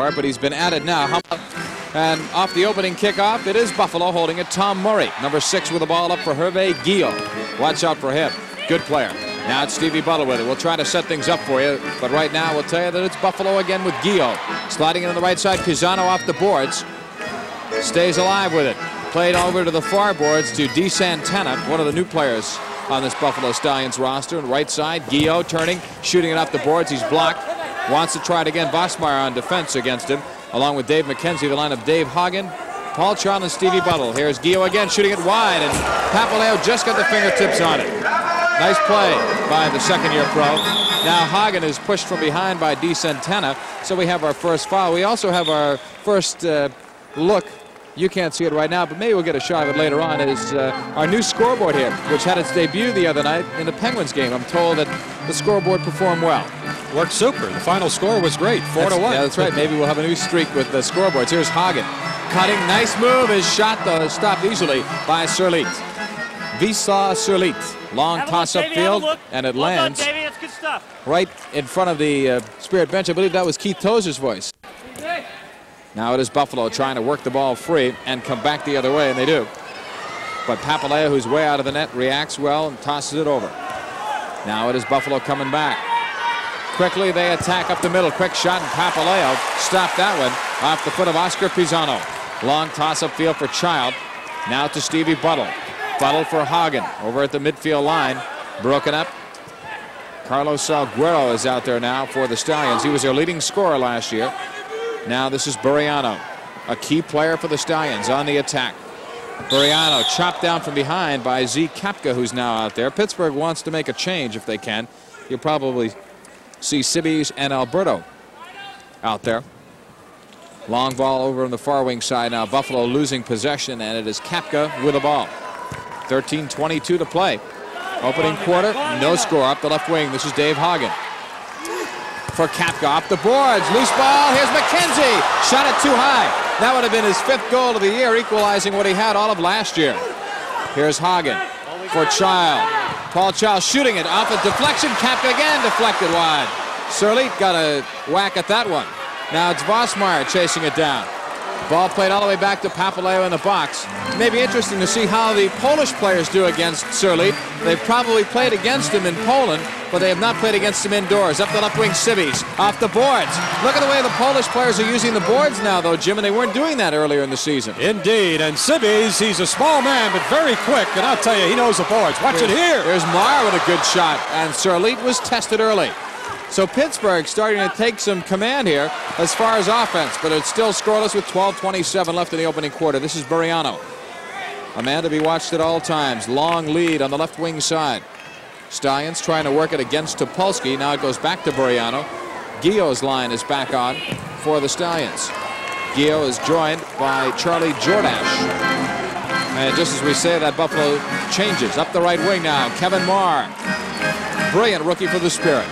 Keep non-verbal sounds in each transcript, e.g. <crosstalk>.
part, but he's been added now. And off the opening kickoff, it is Buffalo holding it. Tom Murray, number six with the ball up for Hervé Guillot. Watch out for him. Good player. Now it's Stevie Buttle with it. We'll try to set things up for you, but right now we'll tell you that it's Buffalo again with Guillot. Sliding it on the right side, Pisano off the boards. Stays alive with it. Played over to the far boards to De Santana, one of the new players on this Buffalo Stallions roster. And right side, Guillot turning, shooting it off the boards. He's blocked. Wants to try it again. Vosmeyer on defense against him, along with Dave McKenzie, the line of Dave Hagen, Paul Child, and Stevie Buttle. Here's Gio again, shooting it wide, and Papaleo just got the fingertips on it. Nice play by the second-year pro. Now Hagen is pushed from behind by De Santana, so we have our first foul. We also have our first uh, look you can't see it right now, but maybe we'll get a shot of it later on. It is uh, our new scoreboard here, which had its debut the other night in the Penguins game. I'm told that the scoreboard performed well. Worked super. The final score was great, four that's, to one. Yeah, that's right. Maybe we'll have a new streak with the scoreboards. Here's Hagen. Cutting, nice move. His shot, though, stopped easily by Surlit. Visa Surlit. Long toss up field, and it well lands done, right in front of the uh, Spirit bench. I believe that was Keith Tozer's voice. Now it is Buffalo trying to work the ball free and come back the other way, and they do. But Papaleo, who's way out of the net, reacts well and tosses it over. Now it is Buffalo coming back. Quickly they attack up the middle. Quick shot, and Papaleo stopped that one off the foot of Oscar Pisano. Long toss up field for Child. Now to Stevie Buttle. Buttle for Hagen over at the midfield line. Broken up. Carlos Salguero is out there now for the Stallions. He was their leading scorer last year. Now this is Buriano, a key player for the Stallions on the attack. Buriano chopped down from behind by Z Kapka, who's now out there. Pittsburgh wants to make a change if they can. You'll probably see Sybis and Alberto out there. Long ball over on the far wing side now. Buffalo losing possession, and it is Kapka with the ball. 13-22 to play. Opening quarter, no score up the left wing. This is Dave Hagen for Kapka off the boards. Loose ball. Here's McKenzie. Shot it too high. That would have been his fifth goal of the year, equalizing what he had all of last year. Here's Hagen for Child. Paul Child shooting it off a deflection. Kapka again deflected wide. Surlit got a whack at that one. Now it's Vosmeyer chasing it down. Ball played all the way back to Papaleo in the box. It may be interesting to see how the Polish players do against Surlit. They've probably played against him in Poland, but they have not played against him indoors. Up the left wing, Sybis. Off the boards. Look at the way the Polish players are using the boards now, though, Jim, and they weren't doing that earlier in the season. Indeed, and Sybis, he's a small man, but very quick, and I'll tell you, he knows the boards. Watch here's, it here. There's Marr with a good shot, and Surlit was tested early. So Pittsburgh starting to take some command here as far as offense, but it's still scoreless with 12.27 left in the opening quarter. This is Buriano. A man to be watched at all times. Long lead on the left wing side. Stallions trying to work it against Topolski. Now it goes back to Buriano. Guillot's line is back on for the Stallions. Guillot is joined by Charlie Jordash. And just as we say that, Buffalo changes. Up the right wing now, Kevin Marr. Brilliant rookie for the Spirit.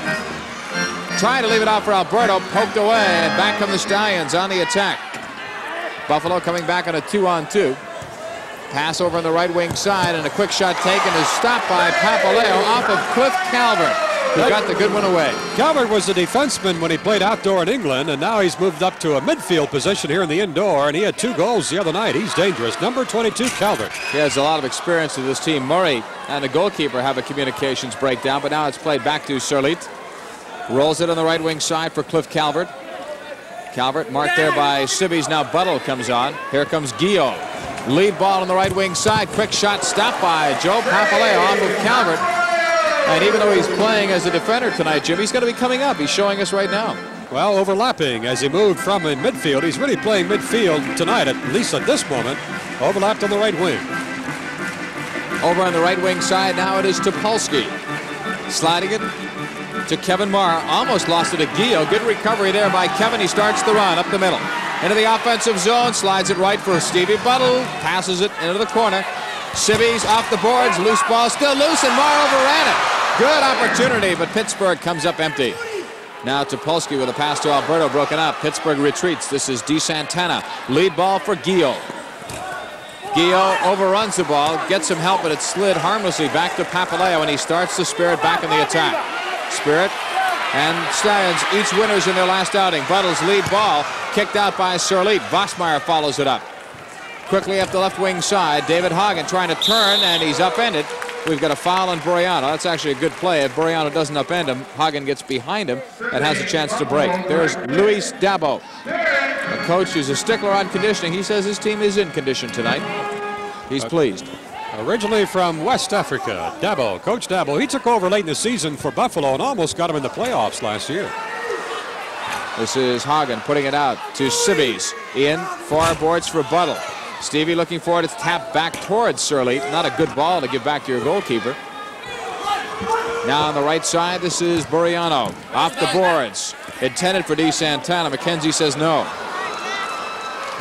Trying to leave it out for Alberto, poked away, and back come the Stallions on the attack. Buffalo coming back on a two-on-two. 2 Pass over on the right wing side, and a quick shot taken is stopped by Papaleo off of Cliff Calvert, who got the good one away. Calvert was a defenseman when he played outdoor in England, and now he's moved up to a midfield position here in the indoor, and he had two goals the other night. He's dangerous. Number 22, Calvert. He has a lot of experience with this team. Murray and the goalkeeper have a communications breakdown, but now it's played back to Surlit. Rolls it on the right wing side for Cliff Calvert. Calvert marked there by Sybis. Now Buttle comes on. Here comes Guillot. Lead ball on the right wing side. Quick shot stopped by Joe Papaleo off of Calvert. And even though he's playing as a defender tonight, Jim, he's going to be coming up. He's showing us right now. Well, overlapping as he moved from in midfield. He's really playing midfield tonight, at least at this moment. Overlapped on the right wing. Over on the right wing side, now it is Topolski. Sliding it to Kevin Marr. Almost lost it to Gio. Good recovery there by Kevin. He starts the run up the middle. Into the offensive zone. Slides it right for Stevie Buttle. Passes it into the corner. Sybis off the boards. Loose ball still loose, and Marr overran it. Good opportunity, but Pittsburgh comes up empty. Now Topolski with a pass to Alberto broken up. Pittsburgh retreats. This is De Santana. Lead ball for Gio. Gio overruns the ball, gets some help, but it slid harmlessly back to Papaleo, and he starts to the Spirit back in the attack. Spirit And Stallions each winners in their last outing. Buttle's lead ball kicked out by Sirleet. Vosmeyer follows it up. Quickly up the left wing side. David Hagen trying to turn, and he's upended. We've got a foul on Buriano. That's actually a good play. If Buriano doesn't upend him, Hagen gets behind him and has a chance to break. There's Luis Dabo, a coach who's a stickler on conditioning. He says his team is in condition tonight. He's pleased. Originally from West Africa, Dabo, Coach Dabo, he took over late in the season for Buffalo and almost got him in the playoffs last year. This is Hagen putting it out to Sybis. In, far boards for Buttle. Stevie looking for it. It's tapped back towards Surly. Not a good ball to give back to your goalkeeper. Now on the right side, this is Buriano. Off the boards. Intended for De Santana. McKenzie says no.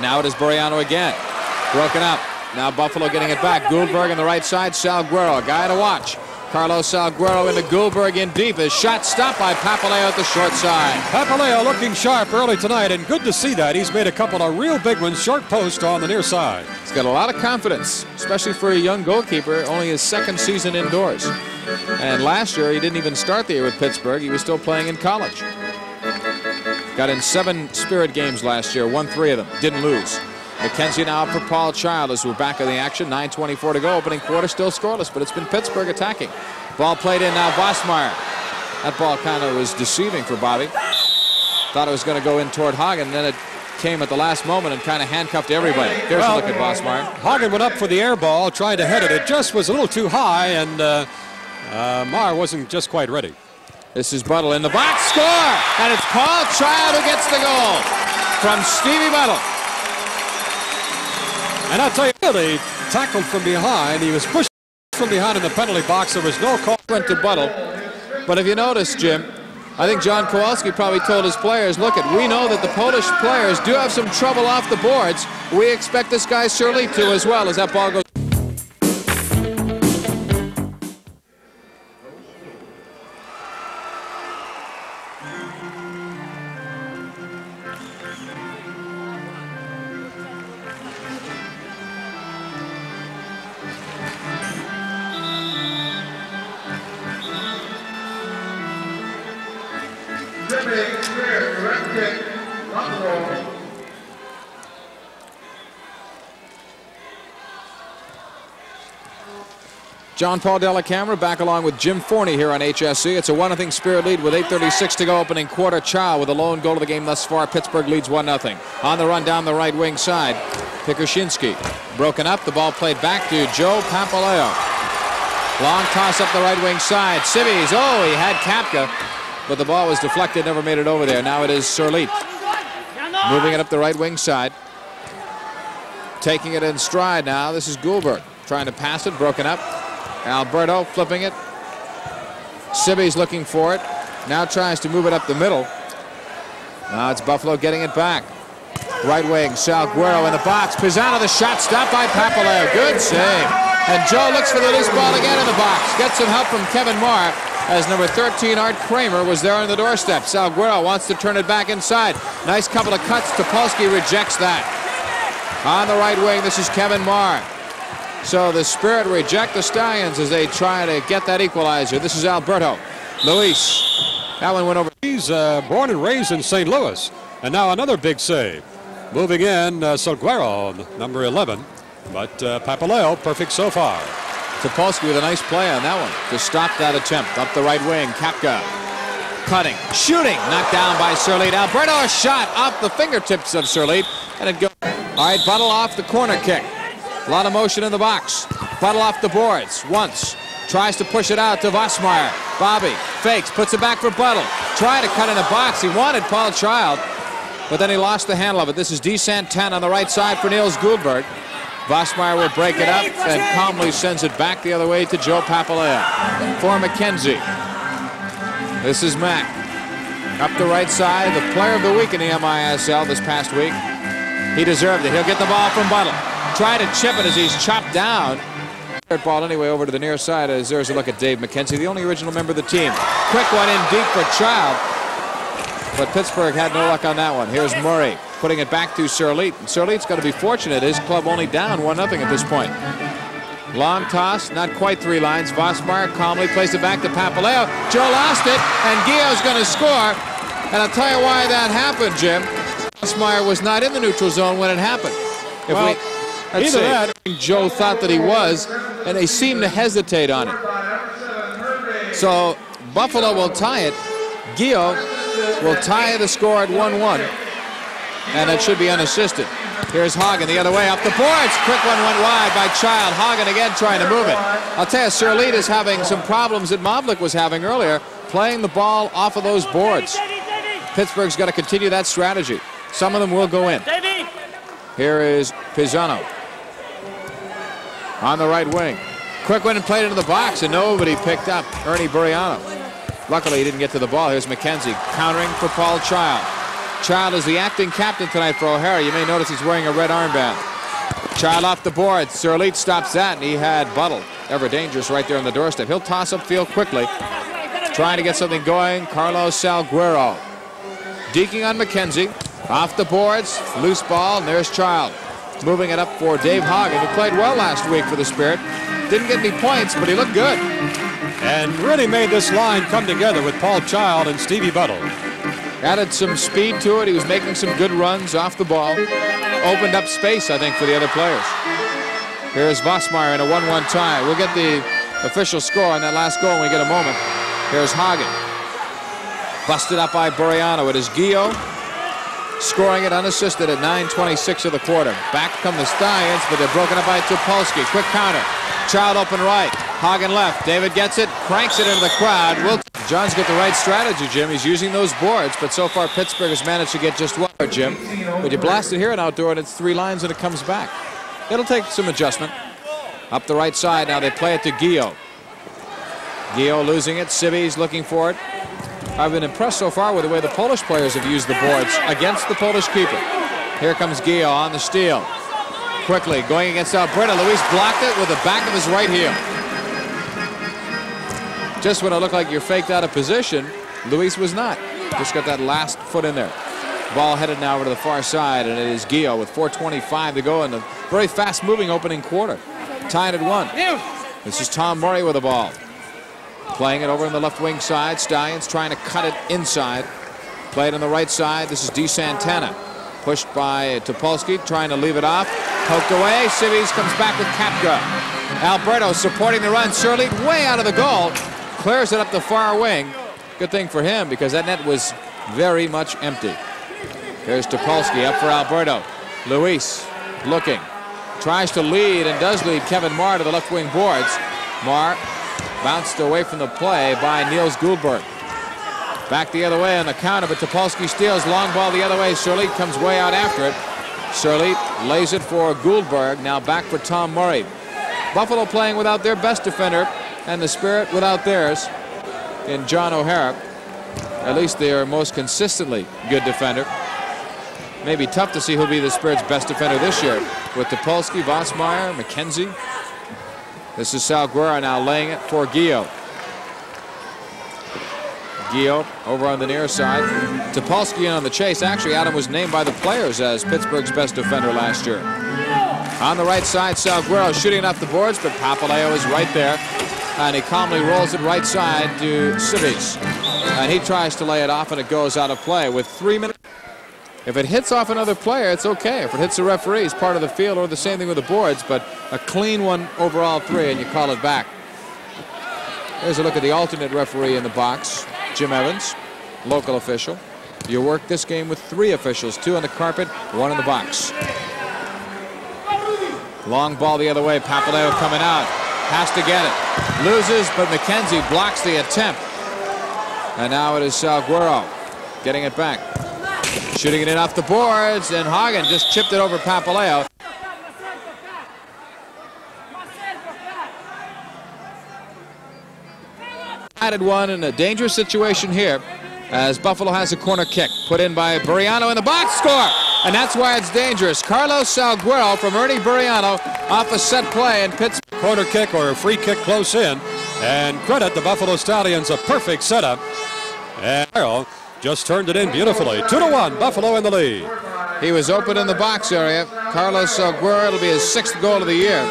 Now it is Buriano again. Broken up. Now Buffalo getting it back. Goldberg on the right side. Salguero, a guy to watch. Carlos Salguero into Goldberg in deep. His shot stopped by Papaleo at the short side. Papaleo looking sharp early tonight, and good to see that. He's made a couple of real big ones, short post on the near side. He's got a lot of confidence, especially for a young goalkeeper, only his second season indoors. And last year, he didn't even start the year with Pittsburgh. He was still playing in college. Got in seven Spirit games last year, won three of them, didn't lose. McKenzie now for Paul Child as we're back in the action. 9.24 to go. Opening quarter still scoreless, but it's been Pittsburgh attacking. Ball played in now. Vosmeyer. That ball kind of was deceiving for Bobby. Thought it was going to go in toward Hagen, then it came at the last moment and kind of handcuffed everybody. There's well, a look at Vosmeyer. Hagen went up for the air ball, tried to head it. It just was a little too high, and uh, uh, Marr wasn't just quite ready. This is Buttle in the box. Score! And it's Paul Child who gets the goal from Stevie Buttle. And I'll tell you, they tackled from behind. He was pushed from behind in the penalty box. There was no call. Went to Buttle. But if you notice, Jim, I think John Kowalski probably told his players, look, it, we know that the Polish players do have some trouble off the boards. We expect this guy Surly to as well as that ball goes. John Paul Dellacamera back along with Jim Forney here on HSE. It's a 1-0 Spirit lead with 8.36 to go opening quarter. Chow with a lone goal of the game thus far. Pittsburgh leads 1-0. On the run down the right wing side, Pikuzinski. Broken up, the ball played back to Joe Papaleo. Long toss up the right wing side. Sybis, oh, he had Kapka, but the ball was deflected, never made it over there. Now it is Surleet. Moving it up the right wing side. Taking it in stride now. This is Goldberg trying to pass it, broken up. Alberto flipping it. Sybis looking for it. Now tries to move it up the middle. Now it's Buffalo getting it back. Right wing, Salguero in the box. Pisano, the shot stopped by Papaleo. Good save. And Joe looks for the loose ball again in the box. Gets some help from Kevin Marr as number 13, Art Kramer, was there on the doorstep. Salguero wants to turn it back inside. Nice couple of cuts. Topolski rejects that. On the right wing, this is Kevin Marr. So the Spirit reject the Stallions as they try to get that equalizer. This is Alberto. Luis. That one went over. He's uh, born and raised in St. Louis. And now another big save. Moving in, uh, Salguero, number 11. But uh, Papaleo, perfect so far. Topolski with a nice play on that one to stop that attempt. Up the right wing, Kapka cutting, shooting, knocked down by Surleet. Alberto a shot off the fingertips of Surleet, and it goes. All right, Buttle off the corner kick. A lot of motion in the box. Buttle off the boards once. Tries to push it out to Vosmeyer. Bobby fakes, puts it back for Buttle. Trying to cut in the box. He wanted Paul Child, but then he lost the handle of it. This is De Santana on the right side for Niels Goldberg. Vosmeyer will break it up and calmly sends it back the other way to Joe Papaleo For McKenzie. This is Mack. Up the right side, the player of the week in the MISL this past week. He deserved it. He'll get the ball from Buttle try to chip it as he's chopped down. Third ball anyway over to the near side as there's a look at Dave McKenzie, the only original member of the team. Quick one in deep for Child. But Pittsburgh had no luck on that one. Here's Murray putting it back to Surleet. Surleet's got to be fortunate. His club only down 1-0 at this point. Long toss, not quite three lines. Vosmeyer calmly plays it back to Papaleo. Joe lost it, and Gio's going to score. And I'll tell you why that happened, Jim. Vosmeyer was not in the neutral zone when it happened. If well, we, either that. Joe thought that he was, and they seemed to hesitate on it. So Buffalo will tie it. Gio will tie the score at 1-1, and it should be unassisted. Here's Hagen the other way up the boards. Quick one went wide by Child. Hagen again trying to move it. I'll tell you, Surlete is having some problems that Mavlik was having earlier, playing the ball off of those boards. Pittsburgh's got to continue that strategy. Some of them will go in. Here is Pisano on the right wing. Quick one and played into the box, and nobody picked up Ernie Buriano. Luckily, he didn't get to the ball. Here's McKenzie countering for Paul Child. Child is the acting captain tonight for O'Hara. You may notice he's wearing a red armband. Child off the board. Surlete stops that, and he had Buttle, ever dangerous, right there on the doorstep. He'll toss up field quickly, trying to get something going. Carlos Salguero. Deking on McKenzie. Off the boards, loose ball, and there's Child. Moving it up for Dave Hagen, who played well last week for the Spirit. Didn't get any points, but he looked good. And really made this line come together with Paul Child and Stevie Buttle. Added some speed to it. He was making some good runs off the ball. Opened up space, I think, for the other players. Here's Vosmeyer in a 1-1 tie. We'll get the official score on that last goal when we get a moment. Here's Hagen. Busted up by Buriano. It is Gio scoring it unassisted at 9.26 of the quarter. Back come the Stallions, but they're broken up by Topolski. Quick counter. Child open right. Hagen left. David gets it, cranks it into the crowd. Will John's got the right strategy, Jim. He's using those boards, but so far Pittsburgh has managed to get just one, Jim. But you blast it here and outdoor, and it's three lines, and it comes back. It'll take some adjustment. Up the right side, now they play it to Gio. Gio losing it. Civi's looking for it. I've been impressed so far with the way the Polish players have used the boards against the Polish keeper. Here comes Gio on the steal. Quickly going against Alberto. Luis blocked it with the back of his right heel. Just when it looked like you're faked out of position, Luis was not. Just got that last foot in there. Ball headed now over to the far side, and it is Gio with 4.25 to go in a very fast-moving opening quarter. Tied at one. This is Tom Murray with the ball. Playing it over on the left wing side. Stallions trying to cut it inside. Played on the right side. This is DeSantana. Pushed by Topolski, trying to leave it off. Poked away. Sybis comes back with Kapka. Alberto supporting the run. Surlete way out of the goal clears it up the far wing. Good thing for him because that net was very much empty. Here's Topolski up for Alberto. Luis looking. Tries to lead and does lead Kevin Marr to the left wing boards. Marr bounced away from the play by Niels Goldberg. Back the other way on the counter, but Topolski steals. Long ball the other way. Surlete comes way out after it. Surlete lays it for Goldberg. Now back for Tom Murray. Buffalo playing without their best defender, and the Spirit without theirs in John O'Hara. At least they are most consistently good defender. Maybe tough to see who'll be the Spirit's best defender this year with Topolski, Vosmeyer, McKenzie. This is Salguero now laying it for Gio. Gio over on the near side. Topolski on the chase. Actually, Adam was named by the players as Pittsburgh's best defender last year. On the right side, Salguero shooting off the boards, but Papaleo is right there and he calmly rolls it right side to Sybis. And he tries to lay it off, and it goes out of play with three minutes. If it hits off another player, it's okay. If it hits the referee, it's part of the field, or the same thing with the boards, but a clean one over all three, and you call it back. Here's a look at the alternate referee in the box, Jim Evans, local official. You work this game with three officials, two on the carpet, one in the box. Long ball the other way, Papaleo coming out has to get it. Loses, but McKenzie blocks the attempt. And now it is Salguero getting it back. Shooting it in off the boards, and Hagen just chipped it over Papaleo. Added one in a dangerous situation here as Buffalo has a corner kick put in by Buriano in the box score. And that's why it's dangerous. Carlos Salguero from Ernie Buriano off a set play and Pittsburgh. Corner kick or a free kick close in. And credit the Buffalo Stallions a perfect setup. And just turned it in beautifully. Two to one, Buffalo in the lead. He was open in the box area. Carlos Salguero, it'll be his sixth goal of the year.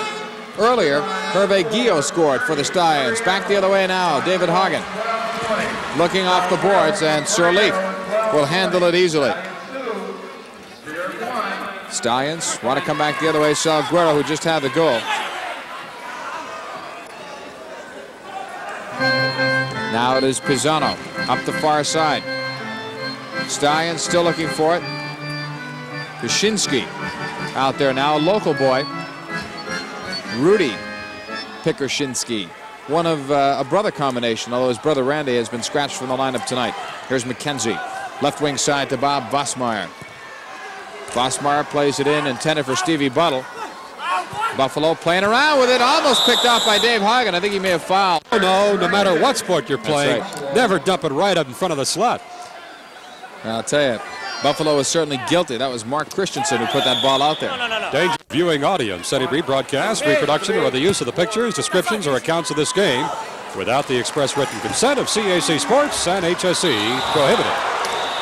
Earlier, Hervé Guillot scored for the Stallions. Back the other way now, David Hagen. Looking off the boards, and Sirleaf will handle it easily. Stallions want to come back the other way. Salguero, who just had the goal. Now it is Pisano up the far side. Stallions still looking for it. Kashinsky out there now, a local boy. Rudy Pikuzinski, one of uh, a brother combination, although his brother Randy has been scratched from the lineup tonight. Here's McKenzie, left wing side to Bob Vosmeyer. Vosmeyer plays it in, intended for Stevie Buttle. Buffalo playing around with it, almost picked off by Dave Hagen. I think he may have fouled. Oh, no, no matter what sport you're playing, right. never dump it right up in front of the slot. I'll tell you, Buffalo is certainly guilty. That was Mark Christensen who put that ball out there. No, no, no, Danger viewing audience. Any rebroadcast, reproduction, or the use of the pictures, descriptions, or accounts of this game without the express written consent of CAC Sports and HSE prohibited.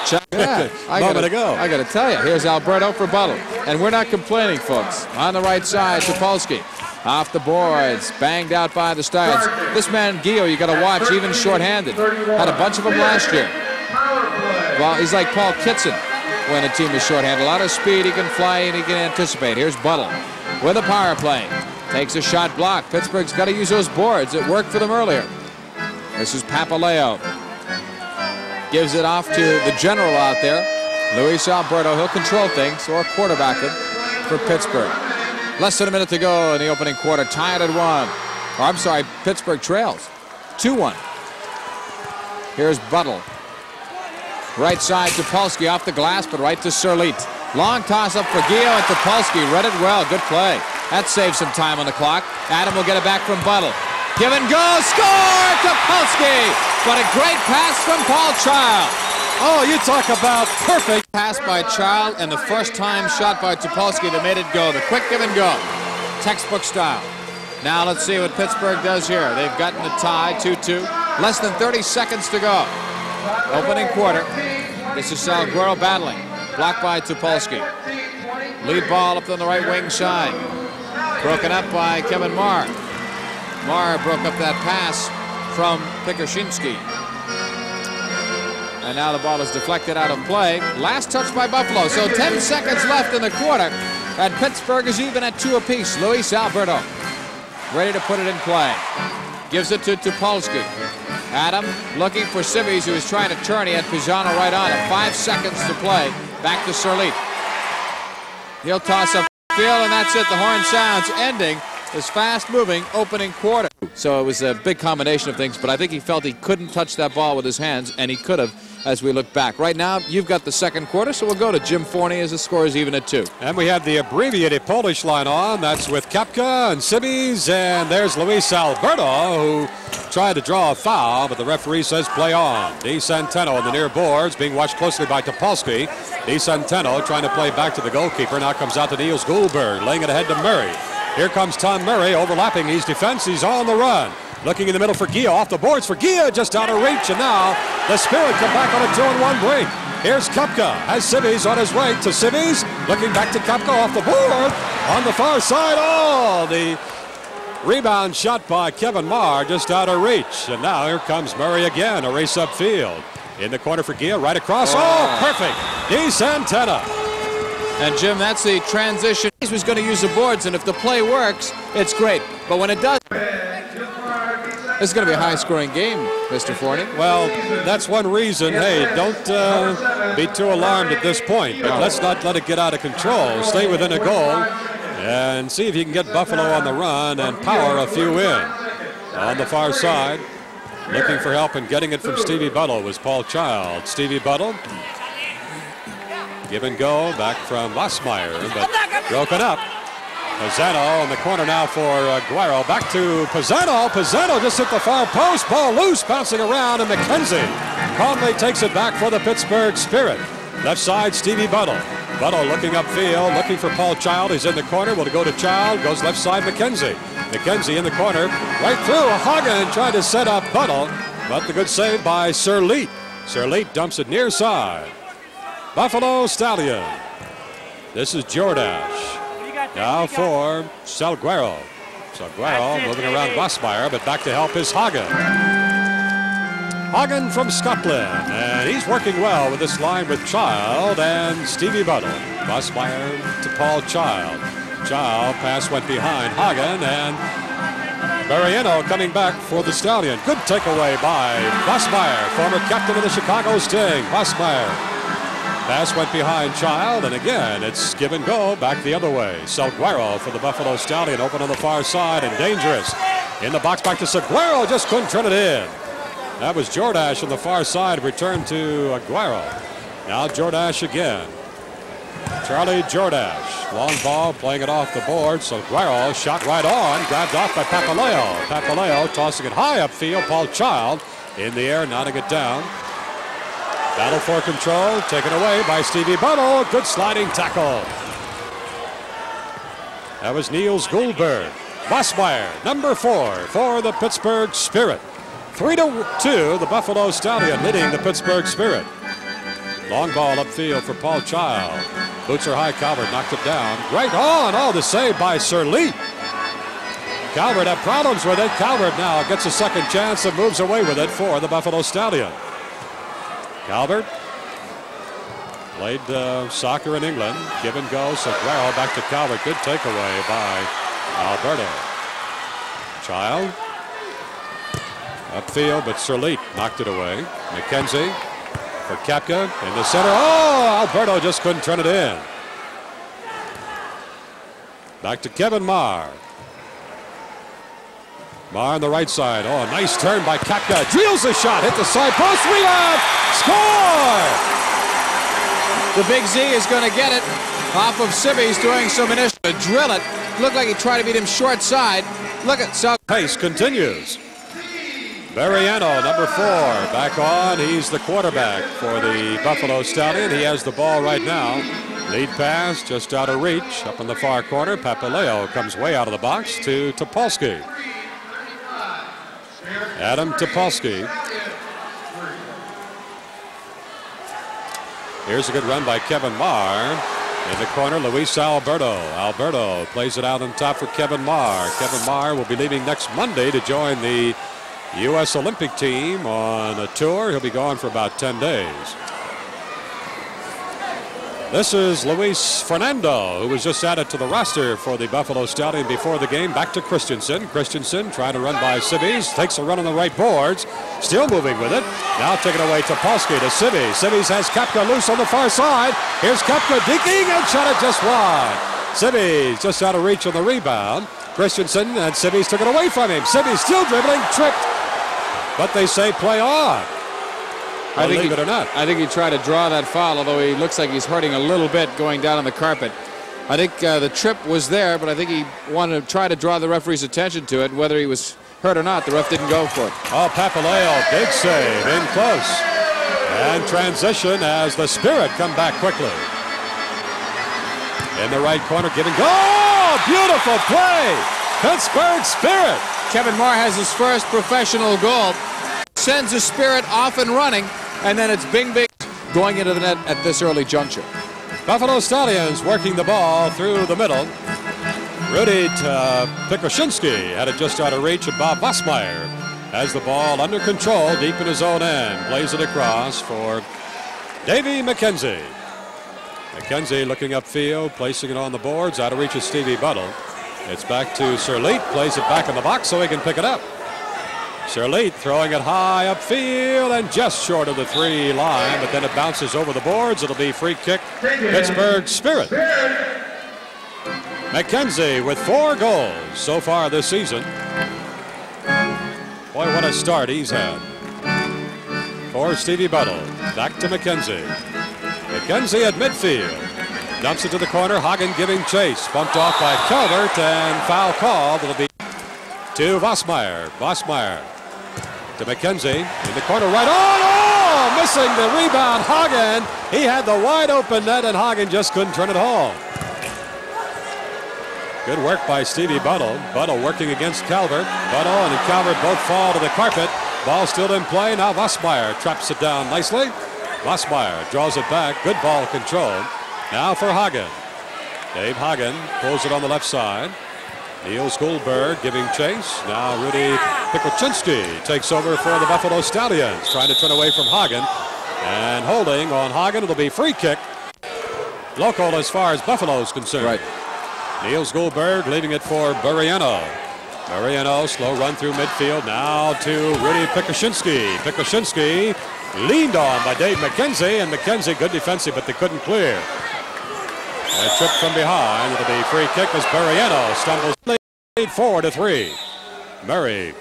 Check that. <laughs> I Moment gotta, ago. I got to tell you, here's Alberto for Buttle. And we're not complaining, folks. On the right side, Topolski. Off the boards, banged out by the Stars. This man, Gio, you got to watch, even shorthanded. Had a bunch of them last year. Well, he's like Paul Kitson when a team is shorthanded. A lot of speed, he can fly and he can anticipate. Here's Buttle with a power play. Takes a shot block. Pittsburgh's got to use those boards. It worked for them earlier. This is Papaleo. Gives it off to the general out there. Luis Alberto. He'll control things or quarterback it for Pittsburgh. Less than a minute to go in the opening quarter. Tied at one. Or, I'm sorry, Pittsburgh trails. 2-1. Here's Buttle. Right side to Polsky off the glass, but right to Sirleet. Long toss up for Gio and Topolski. Read it well. Good play. That saves some time on the clock. Adam will get it back from Buttle. Give and go. Score! Topolski! But a great pass from Paul Child. Oh, you talk about perfect. Pass by Child and the first time shot by Topolski that made it go. The quick give and go. Textbook style. Now let's see what Pittsburgh does here. They've gotten the tie, 2-2. Less than 30 seconds to go. Opening quarter. This is Salguero battling. Blocked by Topolski. Lead ball up on the right wing side. Broken up by Kevin Marr. Marr broke up that pass from Pikuzinski. And now the ball is deflected out of play. Last touch by Buffalo. So 10 seconds left in the quarter. And Pittsburgh is even at two apiece. Luis Alberto ready to put it in play. Gives it to Topolski. Adam looking for Sybis, who is trying to turn. He had Pisano right on it. Five seconds to play. Back to Sirleaf. He'll toss up field, and that's it. The horn sounds, ending this fast-moving opening quarter. So it was a big combination of things, but I think he felt he couldn't touch that ball with his hands, and he could have as we look back. Right now, you've got the second quarter, so we'll go to Jim Forney as the score is even at two. And we have the abbreviated Polish line on. That's with Kapka and Sybis. And there's Luis Alberto, who tried to draw a foul, but the referee says play on. Di Santeno on the near boards, being watched closely by Topolski. Di Santeno trying to play back to the goalkeeper. Now comes out to Niels Goldberg, laying it ahead to Murray. Here comes Tom Murray overlapping his defense. He's on the run. Looking in the middle for Gia. Off the boards for Gia. Just out of reach. And now the Spirit come back on a two-and-one break. Here's Kapka. Has Sybis on his way to Sybis. Looking back to Kapka off the board. On the far side. Oh, the rebound shot by Kevin Marr just out of reach. And now here comes Murray again. A race upfield. In the corner for Gia. Right across. Oh, oh. perfect. Di Santana. And Jim, that's the transition. He was going to use the boards, and if the play works, it's great. But when it does, this is going to be a high-scoring game, Mr. Forney. Well, that's one reason. Hey, don't uh, be too alarmed at this point. But let's not let it get out of control. Stay within a goal and see if you can get Buffalo on the run and power a few in. On the far side, looking for help and getting it from Stevie Buttle was Paul Child. Stevie Buttle Give and go back from Vosmeyer, but broken up. Pisano in the corner now for uh, Guerrero. Back to Pisano. Pisano just hit the far post. Ball loose, bouncing around, and McKenzie calmly takes it back for the Pittsburgh Spirit. Left side, Stevie Buttle. Buttle looking upfield, looking for Paul Child. He's in the corner. Will go to Child. Goes left side, McKenzie. McKenzie in the corner. Right through. Hagen tried to set up Buttle, but the good save by Sirleet. Sirleet dumps it near side. Buffalo Stallion. This is Jordash. Now for Salguero. Salguero moving around Vosmeyer, but back to help is Hagen. Hagen from Scotland, and he's working well with this line with Child and Stevie Buttle. Vosmeyer to Paul Child. Child pass went behind Hagen, and Mariano coming back for the Stallion. Good takeaway by Vosmeyer, former captain of the Chicago Sting. Vosmeyer. Pass went behind Child, and again, it's give and go back the other way. Salguero for the Buffalo Stallion, open on the far side and dangerous. In the box back to Salguero, just couldn't turn it in. That was Jordash on the far side, returned to Aguero. Now Jordash again. Charlie Jordash, long ball, playing it off the board. So shot right on, grabbed off by Papaleo. Papaleo tossing it high upfield. Paul Child in the air, nodding it down. Battle for control, taken away by Stevie Buttle. Good sliding tackle. That was Niels Goldberg. Vosmeyer, number four for the Pittsburgh Spirit. Three to two, the Buffalo Stallion leading the Pittsburgh Spirit. Long ball upfield for Paul Child. Boots are high. Calvert knocked it down. Right on. all the save by Sir Lee. Calvert had problems with it. Calvert now gets a second chance and moves away with it for the Buffalo Stallion. Calvert played uh, soccer in England. Give and go. Salguero back to Calvert. Good takeaway by Alberto. Child upfield, but Sirleaf knocked it away. McKenzie for Kapka in the center. Oh, Alberto just couldn't turn it in. Back to Kevin Marr. Marr on the right side. Oh, nice turn by Kapka. Drills the shot. Hit the side post. We Rebound. Score! The Big Z is going to get it off of Sibby's doing some initial drill it. Looked like he tried to beat him short side. Look at so. Pace continues. Mariano, number four, back on. He's the quarterback for the Buffalo Stallion. He has the ball right now. Lead pass just out of reach. Up in the far corner, Papaleo comes way out of the box to Topolski. Adam Topolski. Here's a good run by Kevin Marr. In the corner, Luis Alberto. Alberto plays it out on top for Kevin Marr. Kevin Marr will be leaving next Monday to join the U.S. Olympic team on a tour. He'll be gone for about 10 days. This is Luis Fernando, who was just added to the roster for the Buffalo Stallion before the game. Back to Christensen. Christensen trying to run by Sybis. Takes a run on the right boards. Still moving with it. Now taken away to Polsky to Sybis. Sybis has Kapka loose on the far side. Here's Kapka digging and shot it just wide. Sybis just out of reach on the rebound. Christensen and Sybis took it away from him. Sybis still dribbling, tripped. But they say play on. I think Believe he, it or not. I think he tried to draw that foul, although he looks like he's hurting a little bit going down on the carpet. I think uh, the trip was there, but I think he wanted to try to draw the referee's attention to it. Whether he was hurt or not, the ref didn't go for it. Oh, Papaleo, big save, in close. And transition as the Spirit come back quickly. In the right corner, giving go. Beautiful play. Pittsburgh Spirit. Kevin Marr has his first professional goal. Sends the Spirit off and running, and then it's Bing Bing going into the net at this early juncture. Buffalo Stallions working the ball through the middle. Rudy uh, Pikuzinski had it just out of reach of Bob Vosmeyer. Has the ball under control deep in his own end. Plays it across for Davey McKenzie. McKenzie looking upfield, placing it on the boards. Out of reach of Stevie Buttle. It's back to Sirleaf. Plays it back in the box so he can pick it up. Sirleaf throwing it high upfield and just short of the three line, but then it bounces over the boards. It'll be free kick, Pittsburgh Spirit. McKenzie with four goals so far this season. Boy, what a start he's had. For Stevie Buttle. Back to McKenzie. McKenzie at midfield. Dumps it to the corner. Hagen giving chase. Bumped off by Calvert and foul called. It'll be to Vosmeyer. Vosmeyer to McKenzie in the corner right on. Oh, missing the rebound. Hagen. He had the wide open net and Hagen just couldn't turn it home. Good work by Stevie Buttle. Buttle working against Calvert. Buttle and Calvert both fall to the carpet. Ball still in play. Now Vosmeyer traps it down nicely. Vosmeyer draws it back. Good ball control. Now for Hagen. Dave Hagen pulls it on the left side. Niels Goldberg giving chase. Now Rudy Pikuzinski takes over for the Buffalo Stallions, trying to turn away from Hagen. And holding on Hagen, it'll be free kick. Local as far as Buffalo is concerned. Right. Niels Goldberg leaving it for Buriano. Buriano, slow run through midfield. Now to Rudy Pikuzinski. Pikuzinski leaned on by Dave McKenzie, and McKenzie good defensive, but they couldn't clear. A trip from behind. It'll be free kick as Buriano stumbles lead four to three. Murray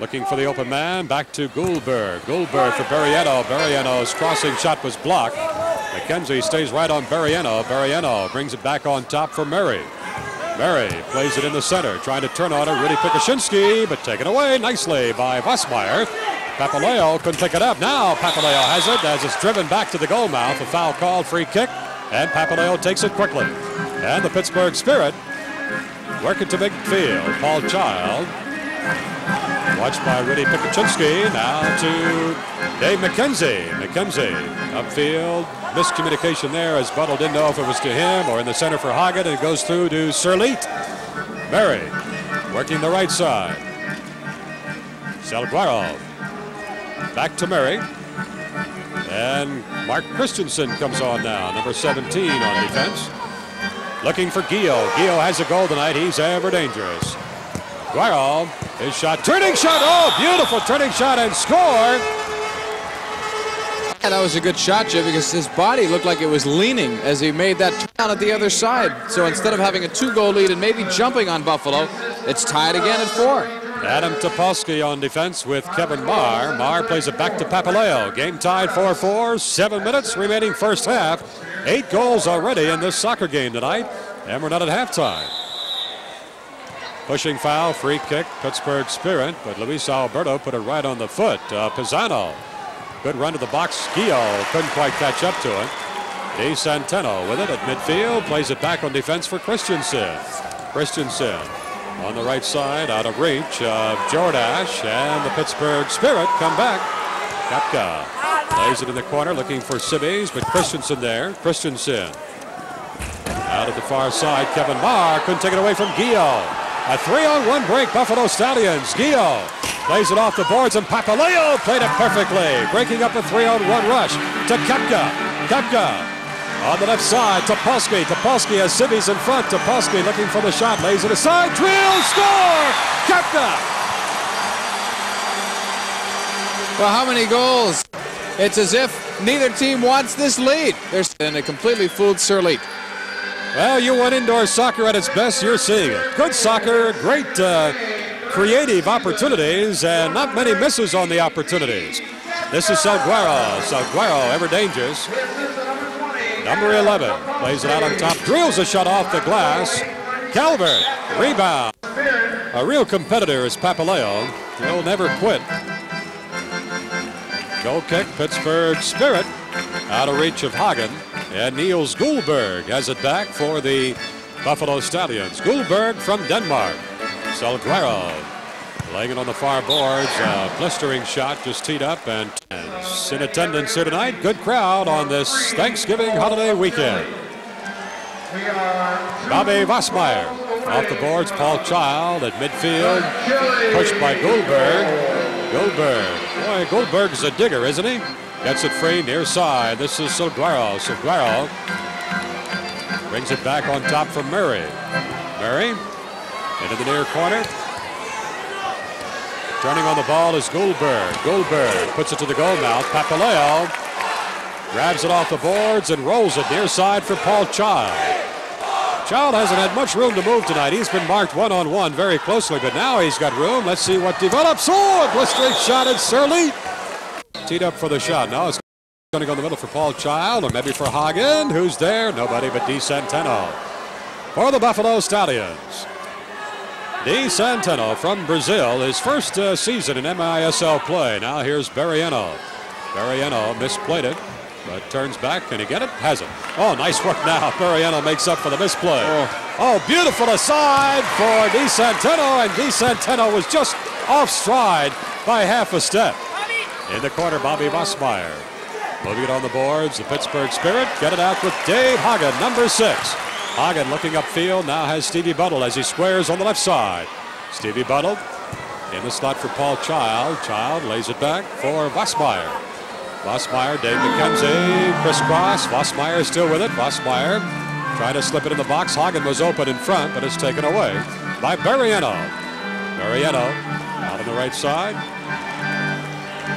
looking for the open man. Back to Goldberg. Goldberg for Buriano. Buriano's crossing shot was blocked. McKenzie stays right on Buriano. Buriano brings it back on top for Murray. Murray plays it in the center, trying to turn on a Rudy Pikuzinski, but taken away nicely by Vosmeyer. Papaleo couldn't pick it up. Now Papaleo has it as it's driven back to the goal mouth. A foul called, free kick, and Papaleo takes it quickly. And the Pittsburgh Spirit work it to midfield. Paul Child watched by Rudy Pikuzinski. Now to Dave McKenzie. McKenzie upfield. Miscommunication there as Buttle didn't know if it was to him or in the center for Hagen. And it goes through to Sirleet. Murray working the right side. Salguero back to Murray. And Mark Christensen comes on now, number 17 on defense. Looking for Gio. Gio has a goal tonight. He's ever dangerous. Guerrero, his shot, turning shot. Oh, beautiful turning shot and score. Yeah, that was a good shot, Jim, because his body looked like it was leaning as he made that turn at the other side. So instead of having a two-goal lead and maybe jumping on Buffalo, it's tied again at four. Adam Topolski on defense with Kevin Marr. Marr plays it back to Papaleo. Game tied 4-4. Seven minutes remaining first half. Eight goals already in this soccer game tonight. And we're not at halftime. Pushing foul, free kick, Pittsburgh Spirit, but Luis Alberto put it right on the foot. Uh, Pisano, good run to the box. Gio couldn't quite catch up to it. De Santeno with it at midfield, plays it back on defense for Christensen. Christensen on the right side, out of reach of Jordash, and the Pittsburgh Spirit come back. Kapka plays it in the corner, looking for Sybis, but Christensen there. Christensen out at the far side. Kevin Marr couldn't take it away from Gio. A three-on-one break, Buffalo Stallions. Gio plays it off the boards, and Papaleo played it perfectly, breaking up a three-on-one rush to Kapka. Kapka on the left side, Topolski. Topolski has Sybis in front. Topolski looking for the shot, lays it aside, drill, score! Kapka! Well, how many goals? It's as if neither team wants this lead. There's and a completely fooled Sirleet. Well, you want indoor soccer at its best, you're seeing it. Good soccer, great uh, creative opportunities, and not many misses on the opportunities. This is Salguero. Salguero, ever dangerous. Number 11 plays it out on top, drills a shot off the glass. Calvert, rebound. A real competitor is Papaleo. He'll never quit. Goal kick, Pittsburgh Spirit, out of reach of Hagen. And Niels Goldberg has it back for the Buffalo Stallions. Goldberg from Denmark. Salguero laying it on the far boards. A blistering shot just teed up and in attendance here tonight. Good crowd on this Thanksgiving holiday weekend. Bobby Vosmeyer off the boards. Paul Child at midfield. Pushed by Goldberg. Goldberg. Boy, Goldberg's a digger, isn't he? Gets it free near side. This is Salguero. Salguero brings it back on top for Murray. Murray into the near corner. Turning on the ball is Goldberg. Goldberg puts it to the goal mouth. Papaleo grabs it off the boards and rolls it near side for Paul Child. Child hasn't had much room to move tonight. He's been marked one-on-one very closely, but now he's got room. Let's see what develops. Oh, a blistering shot at Surly. Teed up for the shot. Now it's going to go in the middle for Paul Child, or maybe for Hagen. Who's there? Nobody but Di Santeno. For the Buffalo Stallions. Di Santeno from Brazil, his first uh, season in MISL play. Now here's Buriano. Buriano misplayed it, but turns back. Can he get it? Has it. Oh, nice work now. <laughs> Buriano makes up for the misplay. Oh, oh beautiful aside for Di Santeno, and Di Santeno was just off stride by half a step. In the corner, Bobby Vosmeyer. Moving it on the boards, the Pittsburgh Spirit. Get it out with Dave Hagen, number six. Hagen looking upfield now has Stevie Buttle as he squares on the left side. Stevie Buttle in the slot for Paul Child. Child lays it back for Vosmeyer. Vosmeyer, Dave McKenzie, crisscross. Vosmeyer still with it. Vosmeyer trying to slip it in the box. Hagen was open in front, but it's taken away by Barrientos. Barrientos out on the right side.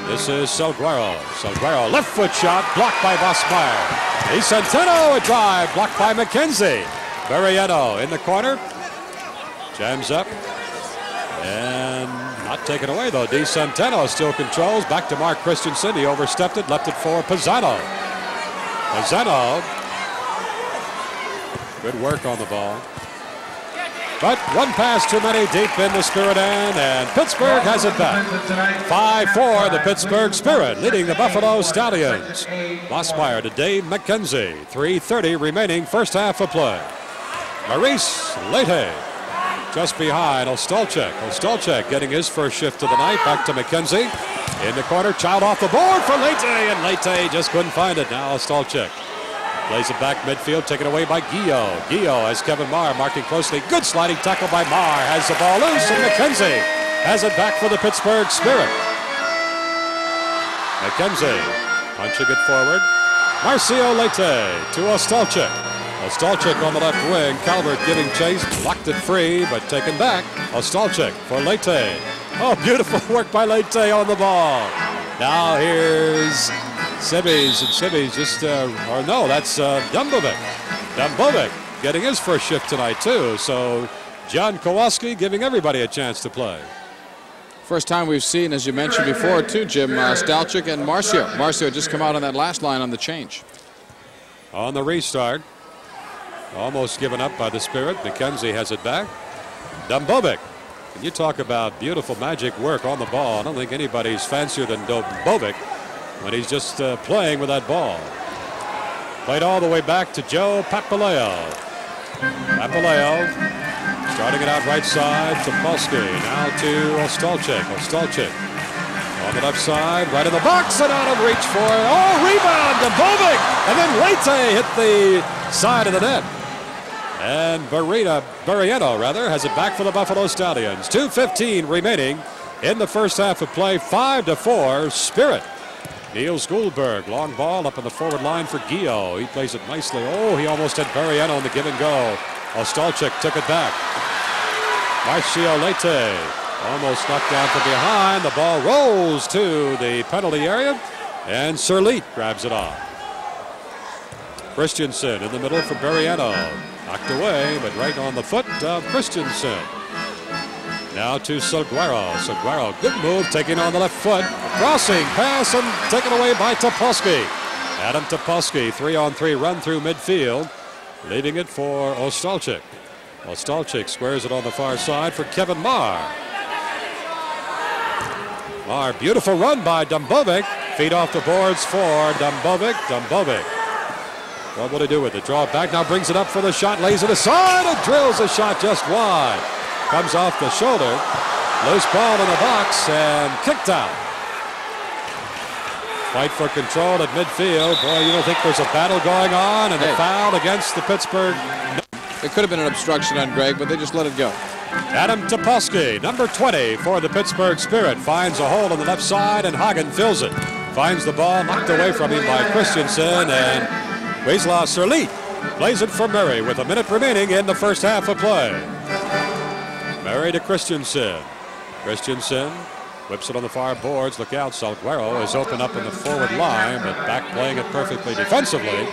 This is Salguero. Salguero, left foot shot, blocked by Vosmeyer. Di Centeno, a drive, blocked by McKenzie. Barrientos in the corner. Jams up. And not taken away, though. Di Centeno still controls. Back to Mark Christensen. He overstepped it, left it for Pisano. Pisano. Good work on the ball. But one pass too many deep in the Spirit end, and Pittsburgh has it back. 5-4, the Pittsburgh Spirit leading the Buffalo Stallions. Vosmeyer to Dave McKenzie. 3.30 remaining first half of play. Maurice Leite just behind Ostolchek. Ostolchek getting his first shift of the night. Back to McKenzie. In the corner, child off the board for Leite, and Leite just couldn't find it. Now Ostolchek Plays it back midfield, taken away by Gio. Gio has Kevin Marr marking closely. Good sliding tackle by Marr. Has the ball loose, and McKenzie has it back for the Pittsburgh Spirit. McKenzie punching it forward. Marcio Leite to Ostolchek. Ostolchek on the left wing. Calvert giving chase. Locked it free, but taken back. Ostolchek for Leite. Oh, beautiful <laughs> work by Leite on the ball. Now here's Sybis and Sybis just, uh, or no, that's uh, Dumbovic. Dumbovic getting his first shift tonight too. So John Kowalski giving everybody a chance to play. First time we've seen, as you mentioned before, too, Jim, uh, Stalchik and Marcio. Marcio just come out on that last line on the change. On the restart, almost given up by the Spirit. McKenzie has it back. Dumbovic. Can you talk about beautiful magic work on the ball? I don't think anybody's fancier than Dumbovic when he's just uh, playing with that ball. Played all the way back to Joe Papaleo. Papaleo starting it out right side to Polsky. Now to Ostolchek. Ostolchek on the left side, right in the box and out of reach for it. Oh, rebound to. And then Leite hit the side of the net. And Barita, Barrientos, rather, has it back for the Buffalo Stallions. 2.15 remaining in the first half of play. 5 to 4. Spirit Niels Goldberg, long ball up in the forward line for Gio. He plays it nicely. Oh, he almost had Barrientos on the give and go. Ostolchik took it back. Marcio Leite almost knocked down from behind. The ball rolls to the penalty area, and Sirleet grabs it off. Christensen in the middle for Barrientos. Knocked away, but right on the foot of Christensen. Now to Salguero. Salguero, good move, taking on the left foot. Crossing, pass, and taken away by Topolski. Adam Topolski, three on three run through midfield, leaving it for Ostolchik. Ostolchik squares it on the far side for Kevin Marr. Marr, beautiful run by Dumbovic. Feet off the boards for Dumbovic. Dumbovic. What will he do with it? Draw it back, now brings it up for the shot, lays it aside, and drills a shot just wide. Comes off the shoulder. Loose ball in the box and kicked out. Fight for control at midfield. Boy, you don't think there's a battle going on and hey. a foul against the Pittsburgh. It could have been an obstruction on Greg, but they just let it go. Adam Topolski, number 20 for the Pittsburgh Spirit, finds a hole on the left side and Hagen fills it. Finds the ball knocked away from him by Christensen and Wisla Sirleet plays it for Murray with a minute remaining in the first half of play. Murray to Christensen. Christensen whips it on the far boards. Look out, Salguero is open up in the forward line, but back playing it perfectly defensively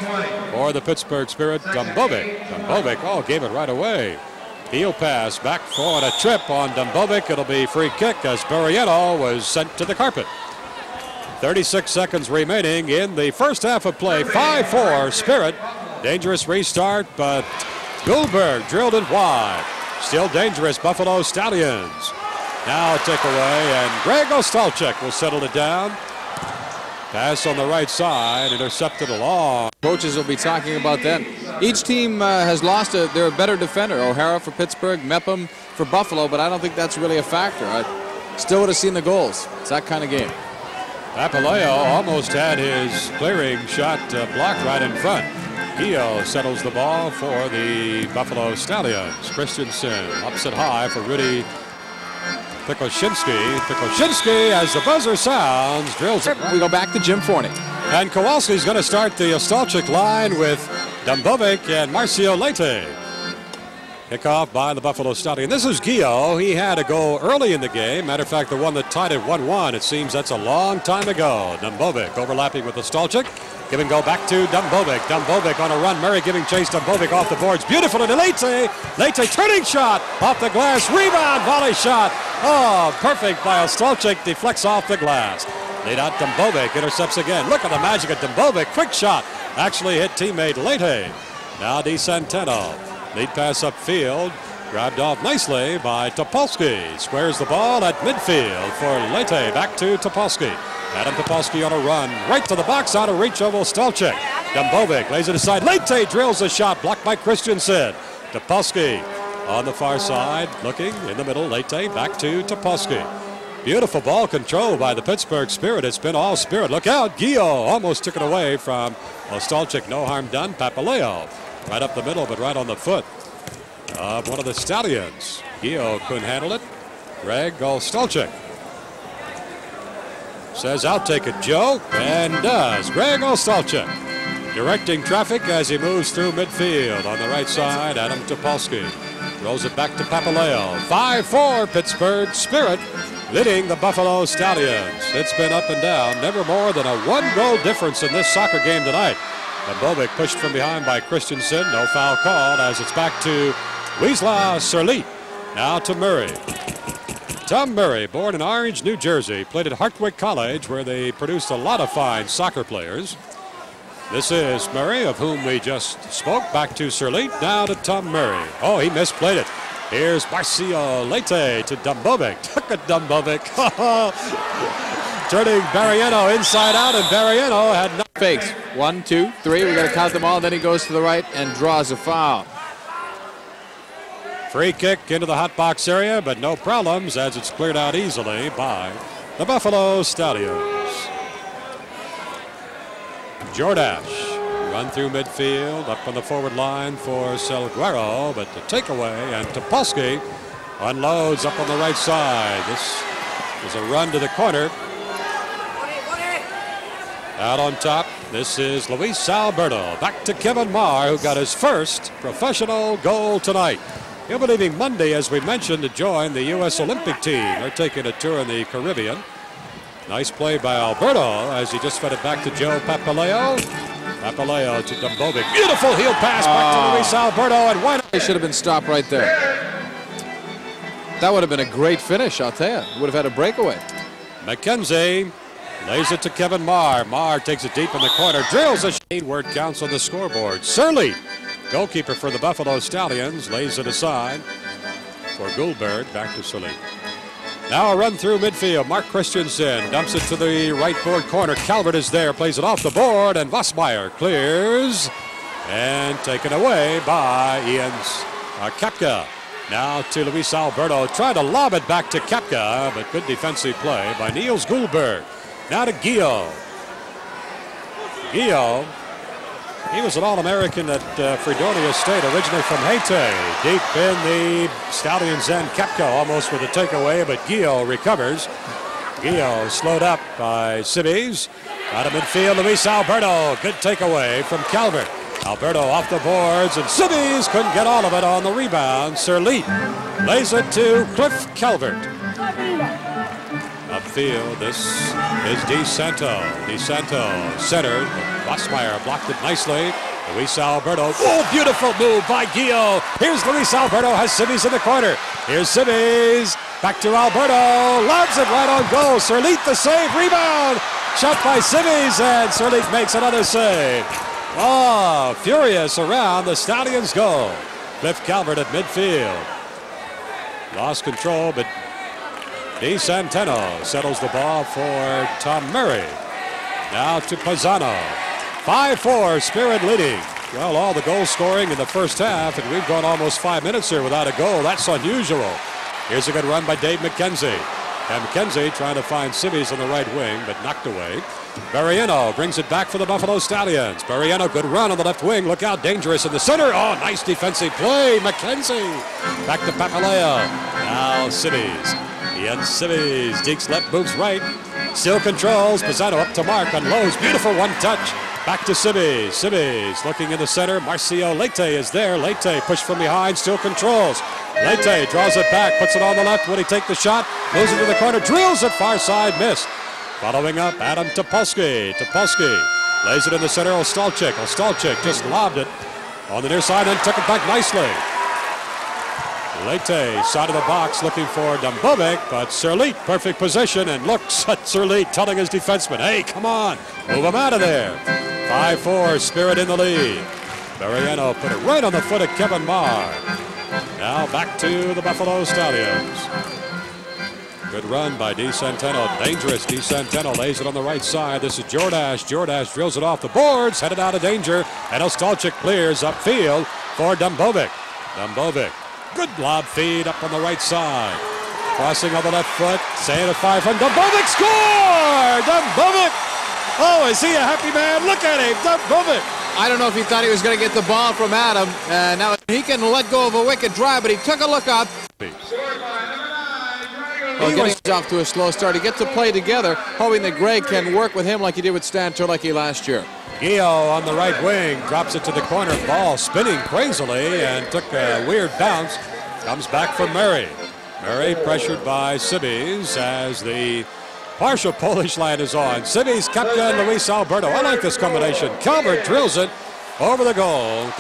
for the Pittsburgh Spirit, Dumbovic. Dumbovic, oh, gave it right away. Heel pass back for a trip on Dumbovic. It'll be free kick as Barrientos was sent to the carpet. 36 seconds remaining in the first half of play. 5-4 Spirit. Dangerous restart, but Goldberg drilled it wide. Still dangerous, Buffalo Stallions. Now a takeaway, and Greg Ostolchek will settle it down. Pass on the right side, intercepted along. Coaches will be talking about that. Each team uh, has lost a, they're a better defender. O'Hara for Pittsburgh, Mepham for Buffalo, but I don't think that's really a factor. I still would have seen the goals. It's that kind of game. Papaleo almost had his clearing shot uh, blocked right in front. Gio settles the ball for the Buffalo Stallions. Christensen ups it high for Rudy Pikuzinski. Pikuzinski, as the buzzer sounds, drills it. We go back to Jim Forney. And Kowalski's going to start the Ostalchik line with Dumbovic and Marcio Leite. Kickoff by the Buffalo Stallion. This is Gio. He had a goal early in the game. Matter of fact, the one that tied it 1-1. It seems that's a long time ago. Dumbovic overlapping with Ostalchik. Give and go back to Dumbovic. Dumbovic on a run. Murray giving chase. Dumbovic off the boards. Beautiful into Leite. Leite turning shot off the glass. Rebound volley shot. Oh, perfect by Ostalchik. Deflects off the glass. Lead out Dumbovic. Intercepts again. Look at the magic of Dumbovic. Quick shot. Actually hit teammate Leite. Now DeSanteno. Lead pass upfield. Grabbed off nicely by Topolski. Squares the ball at midfield for Leite. Back to Topolski. Adam Topolski on a run. Right to the box out of reach of Ostalchik. Dumbovic lays it aside. Leite drills a shot blocked by Christensen. Topolski on the far side. Looking in the middle. Leite back to Topolski. Beautiful ball control by the Pittsburgh Spirit. It's been all Spirit. Look out. Gio almost took it away from Ostalchik. No harm done. Papaleo right up the middle, but right on the foot of one of the Stallions. Gio couldn't handle it. Greg Ostalchik says, I'll take it, Joe, and does. Greg Ostalchik directing traffic as he moves through midfield. On the right side, Adam Topolski throws it back to Papaleo. 5-4 Pittsburgh Spirit leading the Buffalo Stallions. It's been up and down, never more than a one-goal difference in this soccer game tonight. Bobic pushed from behind by Christensen. No foul called as it's back to Wisla Serlit. Now to Murray. Tom Murray, born in Orange, New Jersey, played at Hartwick College where they produced a lot of fine soccer players. This is Murray, of whom we just spoke. Back to Serlit. Now to Tom Murray. Oh, he misplayed it. Here's Marcio Leite to Dumbovic. <laughs> Look at Dumbovic. <laughs> Turning Barrientos inside out, and Barrientos had no fakes. One, two, three. We got to count them all. Then he goes to the right and draws a foul. Free kick into the hot box area, but no problems as it's cleared out easily by the Buffalo Stallions. Jordash run through midfield, up on the forward line for Salguero, but the takeaway, and Topolski unloads up on the right side. This is a run to the corner. Out on top, this is Luis Alberto. Back to Kevin Marr, who got his first professional goal tonight. He'll be leaving Monday, as we mentioned, to join the U.S. Olympic team. They're taking a tour in the Caribbean. Nice play by Alberto as he just fed it back to Joe Papaleo. Papaleo to Dumbovic. Beautiful heel pass back to ah. Luis Alberto, and why He should have been stopped right there. That would have been a great finish, I'll tell you. Would have had a breakaway. McKenzie Lays it to Kevin Marr. Marr takes it deep in the corner, drills a shade. word counts on the scoreboard. Surly, goalkeeper for the Buffalo Stallions, lays it aside for Goldberg. Back to Surly. Now a run through midfield. Mark Christensen dumps it to the right board corner. Calvert is there, plays it off the board, and Vosmeyer clears and taken away by Ian uh, Kapka. Now to Luis Alberto, trying to lob it back to Kapka, but good defensive play by Niels Goldberg. Now to Gio. Gio, he was an All-American at uh, Fredonia State, originally from Haiti. Deep in the Stallions and Kapka almost with a takeaway, but Gio recovers. Gio slowed up by Sybis. Out of midfield, Luis Alberto. Good takeaway from Calvert. Alberto off the boards, and Sybis couldn't get all of it on the rebound. Serlit lays it to Cliff Calvert upfield. This is DeSanto. DeSanto centered. Vosmeyer blocked it nicely. Luis Alberto. Oh, beautiful move by Gio. Here's Luis Alberto. Has Sybis in the corner. Here's Sybis. Back to Alberto. Lobs it right on goal. Serlit the save. Rebound. Shot by Sybis. And Serlit makes another save. Oh, furious around the Stallions goal. Cliff Calvert at midfield. Lost control, but DeSanteno settles the ball for Tom Murray. Now to Pisano. 5-4, Spirit leading. Well, all the goal scoring in the first half, and we've gone almost five minutes here without a goal. That's unusual. Here's a good run by Dave McKenzie. And McKenzie trying to find Sybis on the right wing, but knocked away. Buriano brings it back for the Buffalo Stallions. Buriano, good run on the left wing. Look out, dangerous in the center. Oh, nice defensive play. McKenzie. Back to Papaleo. Now Sybis. Ian Sybis. Deeks left, moves right. Still controls. Pisano up to Mark on Lowe's. Beautiful one touch. Back to Sybis. Sybis looking in the center. Marcio Leite is there. Leite pushed from behind, still controls. Leite draws it back, puts it on the left. Will he take the shot? Moves into the corner, drills it far side, missed. Following up, Adam Topolski. Topolski lays it in the center. Ostalchik. Ostalchik just lobbed it on the near side and took it back nicely. Leite, side of the box, looking for Dumbovic, but Sirleet, perfect position, and looks at Sirleet telling his defenseman, hey, come on, move him out of there. 5-4, Spirit in the lead. Buriano put it right on the foot of Kevin Marr. Now back to the Buffalo Stallions. Good run by DeSanteno. Dangerous. DeSanteno lays it on the right side. This is Jordash. Jordash drills it off the boards, headed out of danger. And Ostalchik clears upfield for Dumbovic. Dumbovic. Good lob feed up on the right side. Crossing on the left foot. Saying a five from Dumbovic. Score! Dumbovic! Oh, is he a happy man? Look at him. Dumbovic. I don't know if he thought he was going to get the ball from Adam. Uh, now he can let go of a wicked drive, but he took a look up. Well, getting off to a slow start. He gets to play together, hoping that Greg can work with him like he did with Stan Terlecki last year. Gio on the right wing drops it to the corner. Ball spinning crazily and took a weird bounce. Comes back for Murray. Murray pressured by Sybis as the partial Polish line is on. Sybis, Kapka, and Luis Alberto. I like this combination. Calvert drills it over the goal.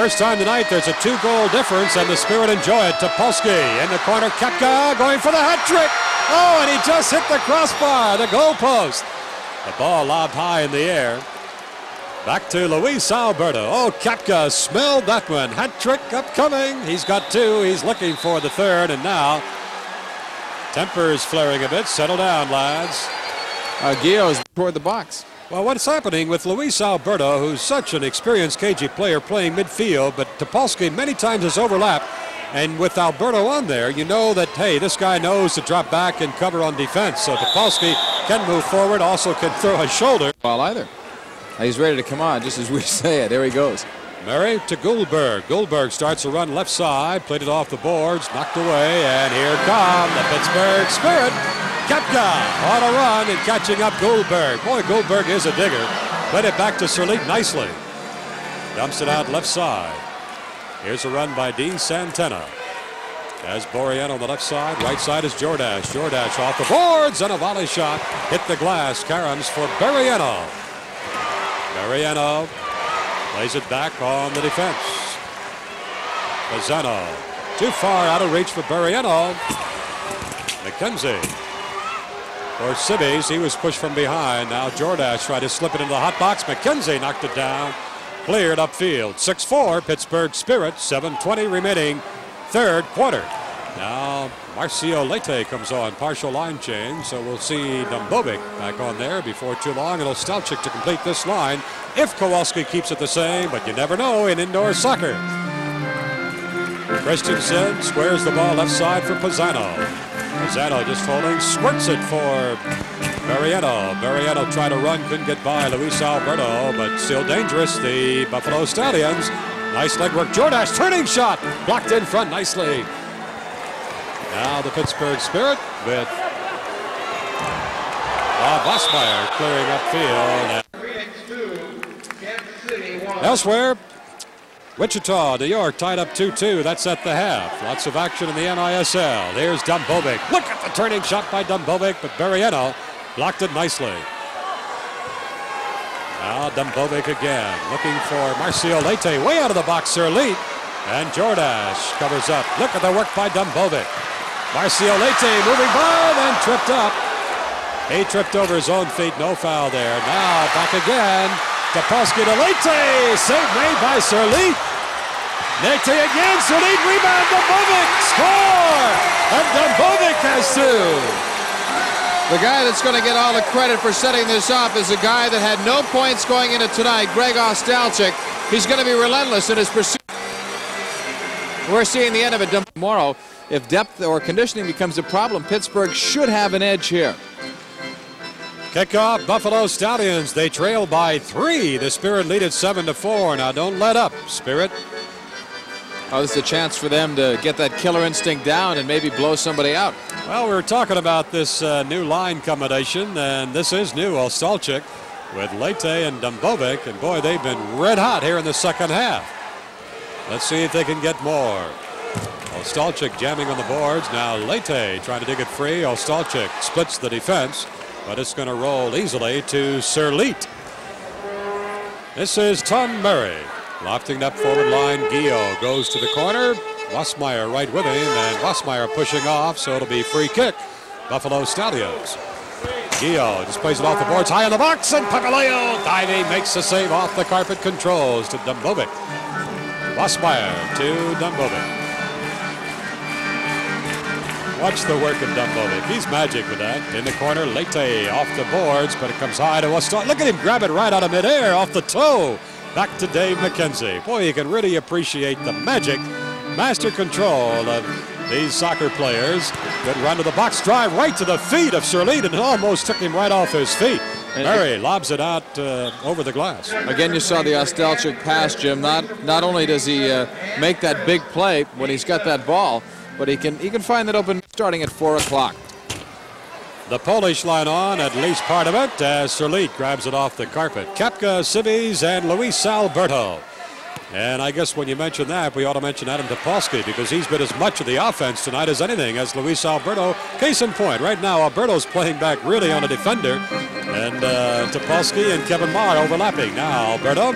First time tonight, there's a two-goal difference, and the Spirit enjoy it. Topolski in the corner. Kapka going for the hat trick. Oh, and he just hit the crossbar, the goal post. The ball lobbed high in the air. Back to Luis Alberto. Oh, Kapka smelled that one. Hat trick upcoming. He's got two. He's looking for the third, and now tempers flaring a bit. Settle down, lads. Uh, Gio's toward the box. Well, what's happening with Luis Alberto, who's such an experienced KG player playing midfield, but Topolski many times has overlapped. And with Alberto on there, you know that, hey, this guy knows to drop back and cover on defense. So Topolski can move forward, also can throw a shoulder. Well, either. He's ready to come on, just as we <laughs> say it. There he goes. Murray to Goldberg. Goldberg starts a run left side, played it off the boards, knocked away, and here come the Pittsburgh Spirit. Kapka on a run and catching up Goldberg. Boy, Goldberg is a digger. Played it back to Sirleet nicely. Dumps it out left side. Here's a run by Dean Santana. As Borean on the left side, right side is Jordash. Jordash off the boards and a volley shot. Hit the glass. Karams for Buriano. Buriano plays it back on the defense. Pisano. Too far out of reach for Buriano. McKenzie. For Sybis, he was pushed from behind. Now Jordash tried to slip it into the hot box. McKenzie knocked it down. Cleared upfield. 6-4, Pittsburgh Spirit. 7.20 remaining third quarter. Now Marcio Leite comes on, partial line change, so we'll see Dumbovic back on there before too long, and Ostalchik to complete this line if Kowalski keeps it the same, but you never know in indoor soccer. Christensen squares the ball left side for Pisano. Pisano just holding, squirts it for Buriano. Buriano tried to run, couldn't get by Luis Alberto, but still dangerous. The Buffalo Stallions. Nice legwork. Jordash turning shot. Blocked in front nicely. Now the Pittsburgh Spirit with Bob Vosmeyer clearing upfield. Elsewhere, Wichita, New York tied up 2-2. That's at the half. Lots of action in the MISL. There's Dumbovic. Look at the turning shot by Dumbovic, but Buriano blocked it nicely. Now Dumbovic again, looking for Marcio Leite. Way out of the box, Sirleet. And Jordash covers up. Look at the work by Dumbovic. Marcio Leite moving by, then tripped up. He tripped over his own feet, no foul there. Now back again. Topolski to Leite. Save made by Sirleet. Leite again. Serlete rebound. Dumbovic score. And Dumbovic has two. The guy that's going to get all the credit for setting this up is a guy that had no points going into tonight, Greg Ostalchik. He's going to be relentless in his pursuit. We're seeing the end of it tomorrow. If depth or conditioning becomes a problem, Pittsburgh should have an edge here. Kickoff, Buffalo Stallions. They trail by three. The Spirit lead at seven to four. Now don't let up, Spirit. Oh, this is a chance for them to get that killer instinct down and maybe blow somebody out. Well, we were talking about this uh, new line combination, and this is new. Ostalchik with Leite and Dumbovic, and boy, they've been red hot here in the second half. Let's see if they can get more. Ostalchik jamming on the boards. Now Leite trying to dig it free. Ostalchik splits the defense, but it's going to roll easily to Serlete. This is Tom Murray. Lofting up forward line, Gio goes to the corner. Vosmeyer right with him, and Vosmeyer pushing off, so it'll be free kick. Buffalo Stallions. Gio just plays it off the boards, high in the box, and Papaleo diving makes the save off the carpet, controls to Dumbovic. Vosmeyer to Dumbovic. Watch the work of Dumbovic. He's magic with that. In the corner, Leite off the boards, but it comes high to Westall. Look at him grab it right out of midair off the toe. Back to Dave McKenzie. Boy, you can really appreciate the magic, master control of these soccer players. Good run to the box drive right to the feet of Serlete and almost took him right off his feet. Murray lobs it out uh, over the glass. Again, you saw the Ostalchik pass, Jim. Not not only does he uh, make that big play when he's got that ball, but he can he can find that open starting at four o'clock. The Polish line on, at least part of it, as Serlete grabs it off the carpet. Kapka, Sybis, and Luis Alberto. And I guess when you mention that, we ought to mention Adam Topolski because he's been as much of the offense tonight as anything as Luis Alberto. Case in point, right now Alberto's playing back really on a defender. And uh, Topolski and Kevin Marr overlapping. Now Alberto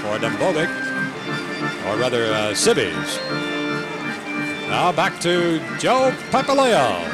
for Dumbovic, or rather uh. Now back to Joe Papaleo.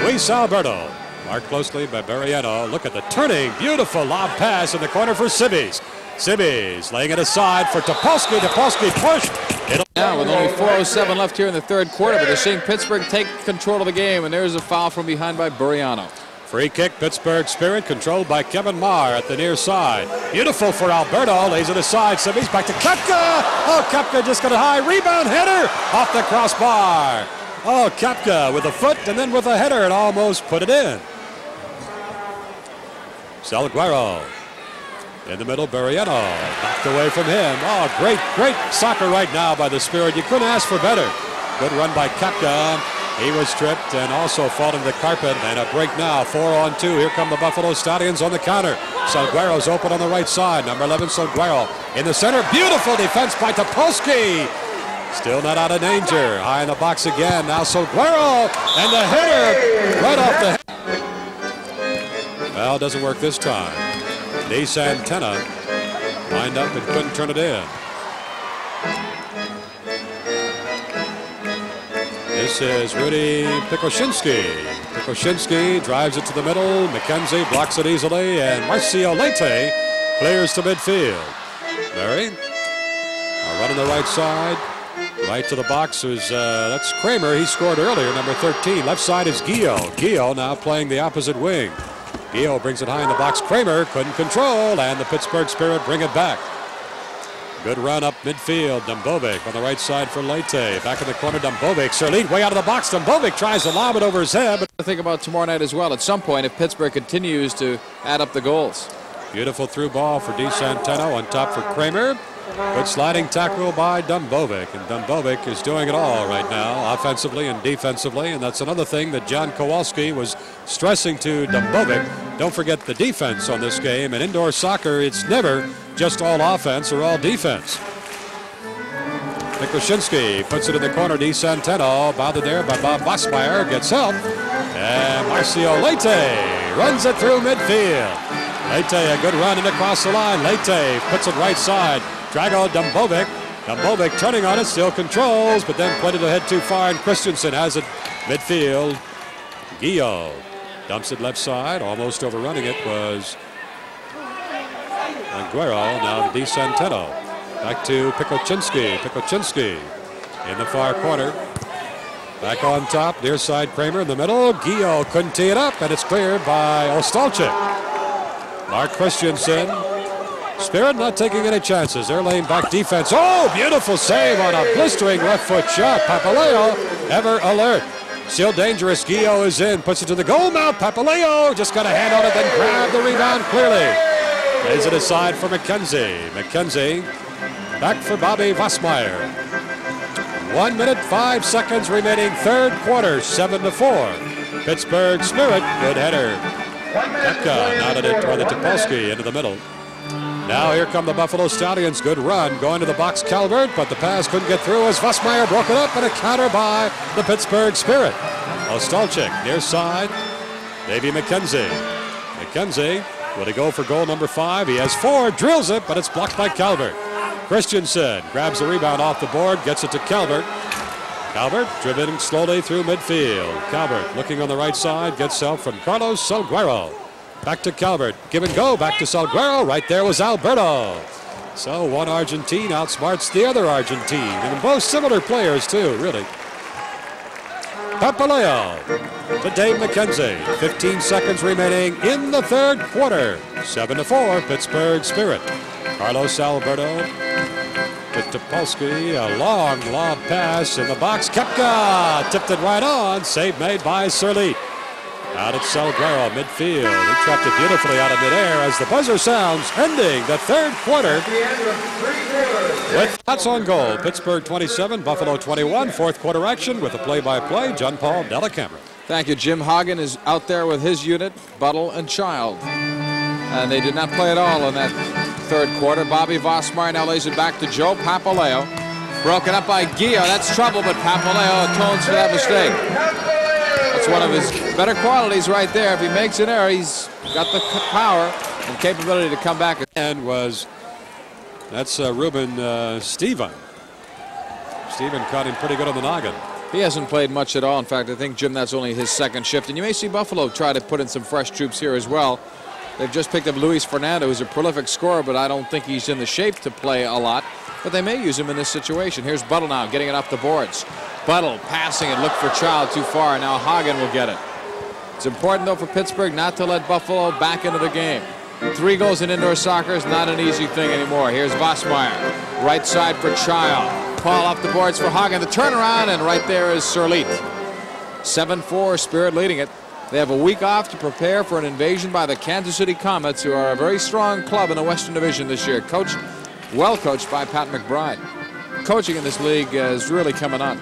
Luis Alberto. Marked closely by Buriano. Look at the turning. Beautiful lob pass in the corner for Sybis. Sybis laying it aside for Topolski. Topolski push. It'll now with only 4.07 left here in the third quarter, but they're seeing Pittsburgh take control of the game, and there's a foul from behind by Buriano. Free kick, Pittsburgh Spirit, controlled by Kevin Marr at the near side. Beautiful for Alberto, lays it aside, Sybis back to Kapka. Oh, Kapka just got a high rebound header off the crossbar. Oh, Kapka with a foot and then with a header and almost put it in. Salguero in the middle, Buriano knocked away from him. Oh, great, great soccer right now by the Spirit. You couldn't ask for better. Good run by Kapka. He was tripped and also falling the carpet. And a break now, four on two. Here come the Buffalo Stallions on the counter. Salguero's open on the right side. Number 11, Salguero in the center. Beautiful defense by Topolski. Still not out of danger. High in the box again. Now Salguero and the header right off the head. Well, doesn't work this time. De Santana lined up and couldn't turn it in. This is Rudy Pikuzinski. Pikuzinski drives it to the middle. McKenzie blocks it easily, and Marcio Leite clears to midfield. Murray, a run on the right side. Right to the box is, uh, that's Kramer. He scored earlier, number 13. Left side is Gio. Gio now playing the opposite wing. Gio brings it high in the box. Kramer couldn't control, and the Pittsburgh Spirit bring it back. Good run up midfield. Dumbovic on the right side for Leite. Back in the corner, Dumbovic. Serlete way out of the box. Dumbovic tries to lob it over his head. But think about tomorrow night as well. At some point, if Pittsburgh continues to add up the goals. Beautiful through ball for DeSanteno on top for Kramer. Good sliding tackle by Dumbovic, and Dumbovic is doing it all right now, offensively and defensively, and that's another thing that John Kowalski was stressing to Dumbovic. Don't forget the defense on this game. In indoor soccer, it's never just all offense or all defense. Pikuzinski puts it in the corner. De Santeno, bounded there by Bob Vosmeyer, gets help. And Marcio Leite runs it through midfield. Leite, a good run and across the line. Leite puts it right side. Drago Dumbovic. Dumbovic turning on it, still controls, but then played it ahead too far, and Christensen has it midfield. Gio dumps it left side, almost overrunning it was Aguero, now De Santeno. Back to Pikuzinski. Pikuzinski in the far corner. Back on top, near side Kramer in the middle. Gio couldn't tee it up, and it's cleared by Ostalchik. Mark Christensen. Spirit not taking any chances. They're laying back defense. Oh, beautiful save on a blistering left foot shot. Papaleo ever alert. Still dangerous. Gio is in. Puts it to the goal mouth. Papaleo just got a hand on it, then grabbed the rebound clearly. Lays it aside for McKenzie. McKenzie back for Bobby Vosmeyer. One minute, five seconds remaining, third quarter, seven to four. Pittsburgh Spirit, good header. Kapka nodded it toward the Topolski into the middle. Now here come the Buffalo Stallions. Good run. Going to the box, Calvert, but the pass couldn't get through as Vosmeyer broke it up and a counter by the Pittsburgh Spirit. Ostalchik near side. Davey McKenzie. McKenzie, will he go for goal number five? He has four, drills it, but it's blocked by Calvert. Christensen grabs the rebound off the board, gets it to Calvert. Calvert driven slowly through midfield. Calvert looking on the right side, gets help from Carlos Salguero. Back to Calvert. Give and go. Back to Salguero. Right there was Alberto. So one Argentine outsmarts the other Argentine. And both similar players, too, really. Papaleo to Dave McKenzie. 15 seconds remaining in the third quarter. 7 to 4, Pittsburgh Spirit. Carlos Alberto to Topolski. A long lob pass in the box. Kapka tipped it right on. Save made by Sirleet. Out at Salguero, midfield. He trapped it beautifully out of midair as the buzzer sounds, ending the third quarter. With shots on goal, Pittsburgh 27, Buffalo 21. Fourth quarter action with a play-by-play, John Paul Dellacamera. Thank you. Jim Hagen is out there with his unit, Buttle and Child. And they did not play at all in that third quarter. Bobby Vosmeyer now lays it back to Joe Papaleo. Broken up by Gio. That's trouble, but Papaleo atones for that mistake. That's one of his better qualities right there. If he makes an error, he's got the power and capability to come back. And was, that's uh, Ruben uh, Steven. Steven caught him pretty good on the noggin. He hasn't played much at all. In fact, I think, Jim, that's only his second shift. And you may see Buffalo try to put in some fresh troops here as well. They've just picked up Luis Fernando, who's a prolific scorer, but I don't think he's in the shape to play a lot. But they may use him in this situation. Here's Buttle now, getting it off the boards. Buttle passing it, look for Child too far, and now Hagen will get it. It's important, though, for Pittsburgh not to let Buffalo back into the game. Three goals in indoor soccer is not an easy thing anymore. Here's Vosmeyer. Right side for Child. Paul off the boards for Hagen. The turnaround, and right there is Sirleet. 7-4, Spirit leading it. They have a week off to prepare for an invasion by the Kansas City Comets, who are a very strong club in the Western Division this year. Coached, well coached by Pat McBride. Coaching in this league is really coming on.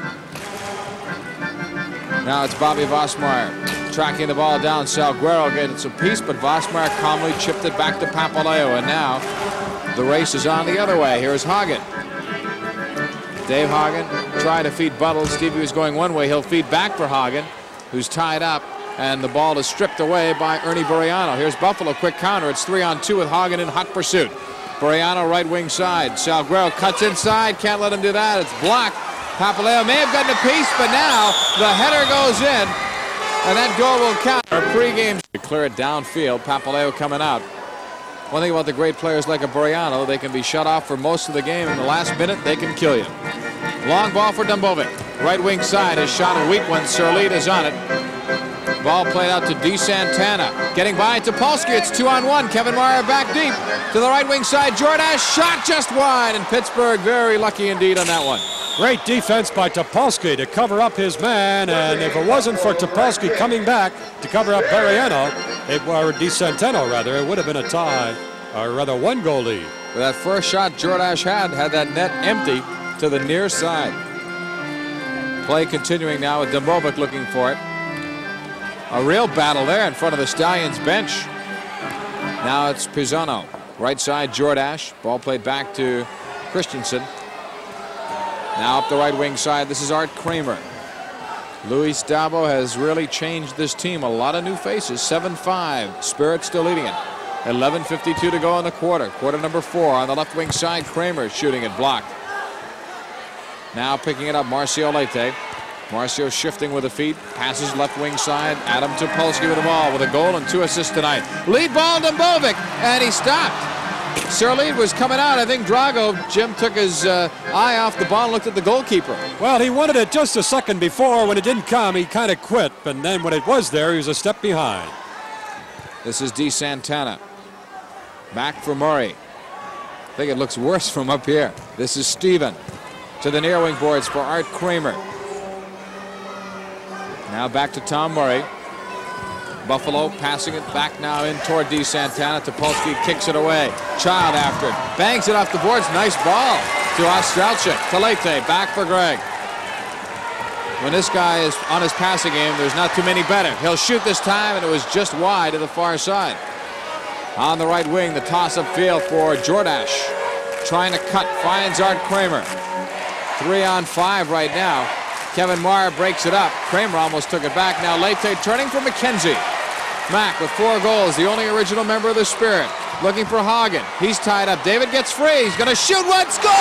Now it's Bobby Vosmeyer tracking the ball down. Salguero getting some piece, but Vosmeyer calmly chipped it back to Papaleo. And now the race is on the other way. Here's Hagen. Dave Hagen trying to feed Buttle. Stevie was going one way. He'll feed back for Hagen, who's tied up. And the ball is stripped away by Ernie Buriano. Here's Buffalo, quick counter. It's three on two with Hagen in hot pursuit. Buriano right wing side. Salguero cuts inside. Can't let him do that. It's blocked. Papaleo may have gotten a piece, but now the header goes in, and that goal will count. Our pregame to clear it downfield. Papaleo coming out. One thing about the great players like a Buriano, they can be shut off for most of the game. In the last minute, they can kill you. Long ball for Dumbovic. Right wing side. His shot a weak one. Is on it. Ball played out to DeSantana. Getting by Topolski. It's two on one. Kevin Meyer back deep. To the right wing side. Jordash shot just wide. And Pittsburgh very lucky indeed on that one. Great defense by Topolski to cover up his man. And if it wasn't for Topolski coming back to cover up Buriano, it, or DeSantano rather, it would have been a tie, or rather one goal lead. But that first shot Jordash had had that net empty to the near side. Play continuing now with Dumbovic looking for it. A real battle there in front of the Stallions bench. Now it's Pisano. Right side, Jordash. Ball played back to Christensen. Now up the right wing side, this is Art Kramer. Luis Dabo has really changed this team. A lot of new faces. 7-5. Spirit still leading it. 11.52 to go in the quarter. Quarter number four on the left wing side. Kramer shooting it blocked. Now picking it up, Marcio Leite. Marcio shifting with the feet, passes left wing side. Adam Topolski with the ball with a goal and two assists tonight. Lead ball Dumbovic, and he stopped. Sirlead was coming out. I think Drago, Jim took his uh, eye off the ball and looked at the goalkeeper. Well, he wanted it just a second before. When it didn't come, he kind of quit. And then when it was there, he was a step behind. This is DeSantana. Back for Murray. I think it looks worse from up here. This is Steven to the near wing boards for Art Kramer. Now back to Tom Murray. Buffalo passing it back now in toward DeSantana. Topolski kicks it away. Child after it. Bangs it off the boards. Nice ball to Ostralchik. To Leite. Back for Greg. When this guy is on his passing game, there's not too many better. He'll shoot this time, and it was just wide to the far side. On the right wing, the toss up field for Jordash. Trying to cut, finds Art Kramer. Three on five right now. Kevin Marr breaks it up. Kramer almost took it back. Now Leite turning for McKenzie. Mack with four goals, the only original member of the Spirit. Looking for Hagen. He's tied up. David gets free. He's going to shoot one. Score!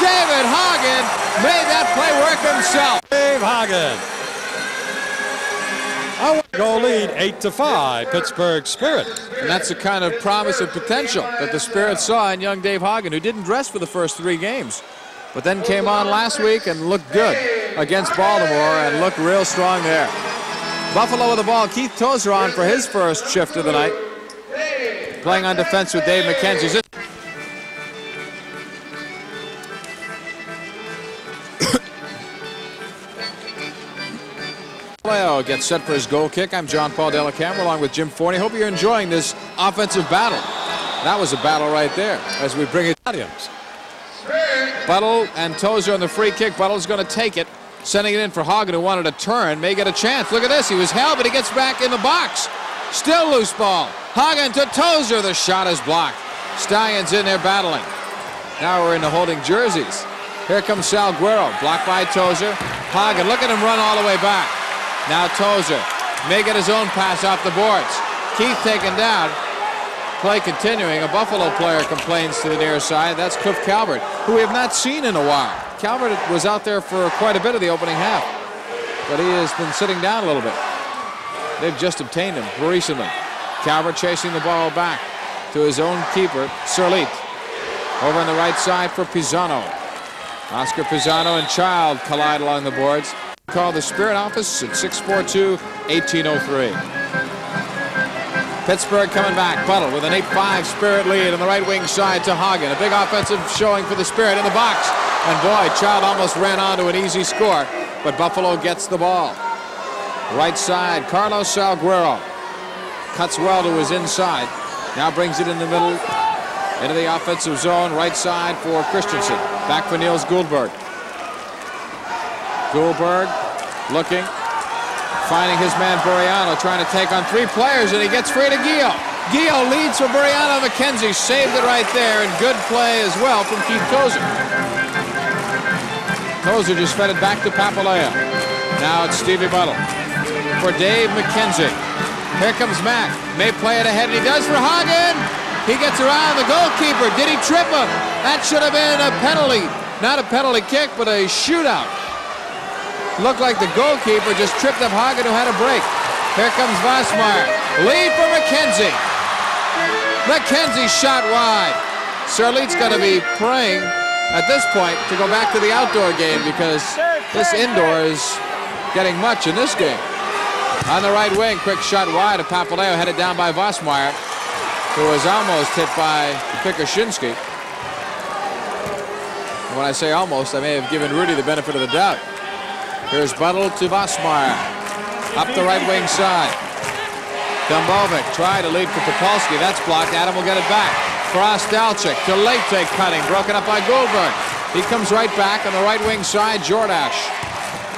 David Hagen made that play work himself. Dave Hagen. A goal lead, 8 to 5, Pittsburgh Spirit. And that's the kind of promise of potential that the Spirit saw in young Dave Hagen, who didn't dress for the first three games, but then came on last week and looked good against Baltimore and looked real strong there. Buffalo with the ball. Keith Tozer on for his first shift of the night. Playing on defense with Dave McKenzie. <coughs> Leo gets set for his goal kick. I'm John Paul Dellacamera along with Jim Forney. Hope you're enjoying this offensive battle. That was a battle right there as we bring it. Buttle and Tozer on the free kick. Buttle's going to take it. Sending it in for Hagen, who wanted a turn. May get a chance. Look at this. He was held, but he gets back in the box. Still loose ball. Hagen to Tozer. The shot is blocked. Stallions in there battling. Now we're in the holding jerseys. Here comes Salguero. Blocked by Tozer. Hagen, look at him run all the way back. Now Tozer may get his own pass off the boards. Keith taken down. Play continuing. A Buffalo player complains to the near side. That's Cliff Calvert, who we have not seen in a while. Calvert was out there for quite a bit of the opening half, but he has been sitting down a little bit. They've just obtained him recently. Calvert chasing the ball back to his own keeper, Sirleet. Over on the right side for Pisano. Oscar Pisano and Child collide along the boards. Call the Spirit office at 642-1803. Pittsburgh coming back. Buttle with an 8-5 Spirit lead on the right wing side to Hagen. A big offensive showing for the Spirit in the box. And boy, Child almost ran onto an easy score, but Buffalo gets the ball. Right side, Carlos Salguero. Cuts well to his inside. Now brings it in the middle into the offensive zone. Right side for Christensen. Back for Niels Goldberg. Goldberg looking. Finding his man Buriano trying to take on three players and he gets free to Gio. Gio leads for Buriano. McKenzie saved it right there and good play as well from Keith Tozer. Tozer just fed it back to Papaleo. Now it's Stevie Buttle for Dave McKenzie. Here comes Mack. May play it ahead and he does for Hagen. He gets around the goalkeeper. Did he trip him? That should have been a penalty. Not a penalty kick, but a shootout. Looked like the goalkeeper just tripped up Hagen who had a break. Here comes Vosmeyer. Lead for McKenzie. McKenzie shot wide. Sirleet's going to be praying at this point to go back to the outdoor game because this indoor is getting much in this game. On the right wing, quick shot wide of Papaleo headed down by Vosmeyer, who was almost hit by Pikuzinski. When I say almost, I may have given Rudy the benefit of the doubt. Here's Buttle to Vosmeyer. Up the right wing side. Dumbovic tried to lead for Topolski. That's blocked. Adam will get it back. Ostalchik to Leite cutting. Broken up by Goldberg. He comes right back on the right wing side. Jordash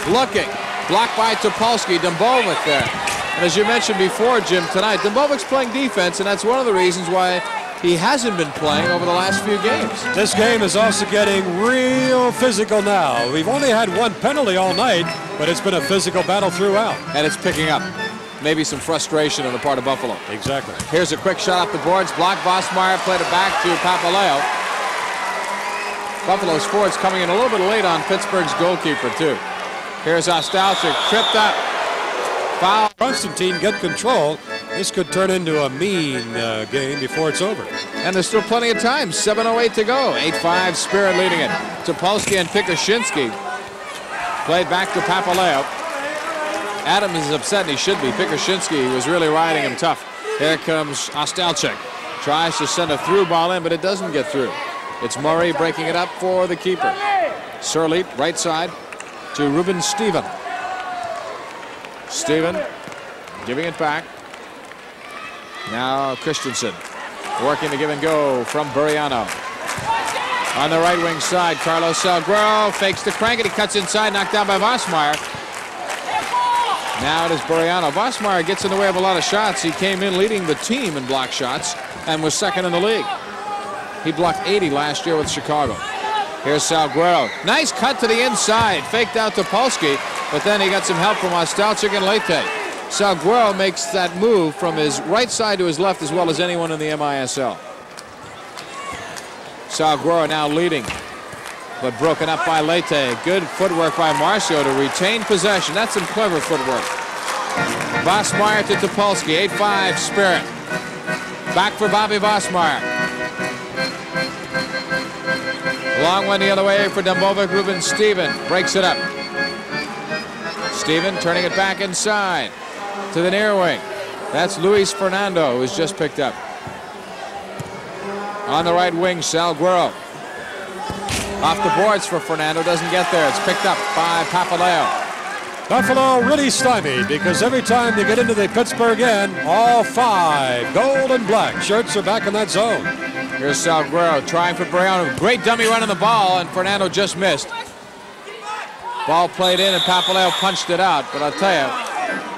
looking. Blocked by Topolski. Dumbovic there. And as you mentioned before, Jim, tonight, Dumbovic's playing defense, and that's one of the reasons why he hasn't been playing over the last few games. This game is also getting real physical now. We've only had one penalty all night, but it's been a physical battle throughout. And it's picking up. Maybe some frustration on the part of Buffalo. Exactly. Here's a quick shot off the boards. Blocked Vosmeyer, played it back to Papaleo. Buffalo's forwards coming in a little bit late on Pittsburgh's goalkeeper, too. Here's Ostalchik, tripped up. Foul. Constantine get control This could turn into a mean uh, game before it's over. And there's still plenty of time. 7.08 to go. 8-5 Spirit leading it. Topolski and Pikuzinski played back to Papaleo. Adams is upset, and he should be. Pikuzinski was really riding him tough. Here comes Ostalchik. Tries to send a through ball in, but it doesn't get through. It's Murray breaking it up for the keeper. Surly, right side to Ruben Steven. Steven giving it back. Now Christensen working to give and go from Buriano. On the right wing side, Carlos Salguero fakes the crank it. He cuts inside, knocked down by Vosmeyer. Now it is Buriano. Vosmeyer gets in the way of a lot of shots. He came in leading the team in block shots and was second in the league. He blocked 80 last year with Chicago. Here's Salguero. Nice cut to the inside. Faked out Topolski, but then he got some help from Ostalchik and Leite. Salguero makes that move from his right side to his left as well as anyone in the MISL. Salguero now leading, but broken up by Leite. Good footwork by Marcio to retain possession. That's some clever footwork. Vosmeyer to Topolski, 8-5 Spirit. Back for Bobby Vosmeyer. Long one the other way for Dumbovic. Ruben Steven breaks it up. Steven turning it back inside to the near wing. That's Luis Fernando who's just picked up. On the right wing, Salguero. Off the boards for Fernando, doesn't get there. It's picked up by Papaleo. Buffalo really stymied because every time they get into the Pittsburgh end, all five gold and black shirts are back in that zone. Here's Salguero trying for Buriano. Great dummy run on the ball, and Fernando just missed. Ball played in, and Papaleo punched it out. But I'll tell you,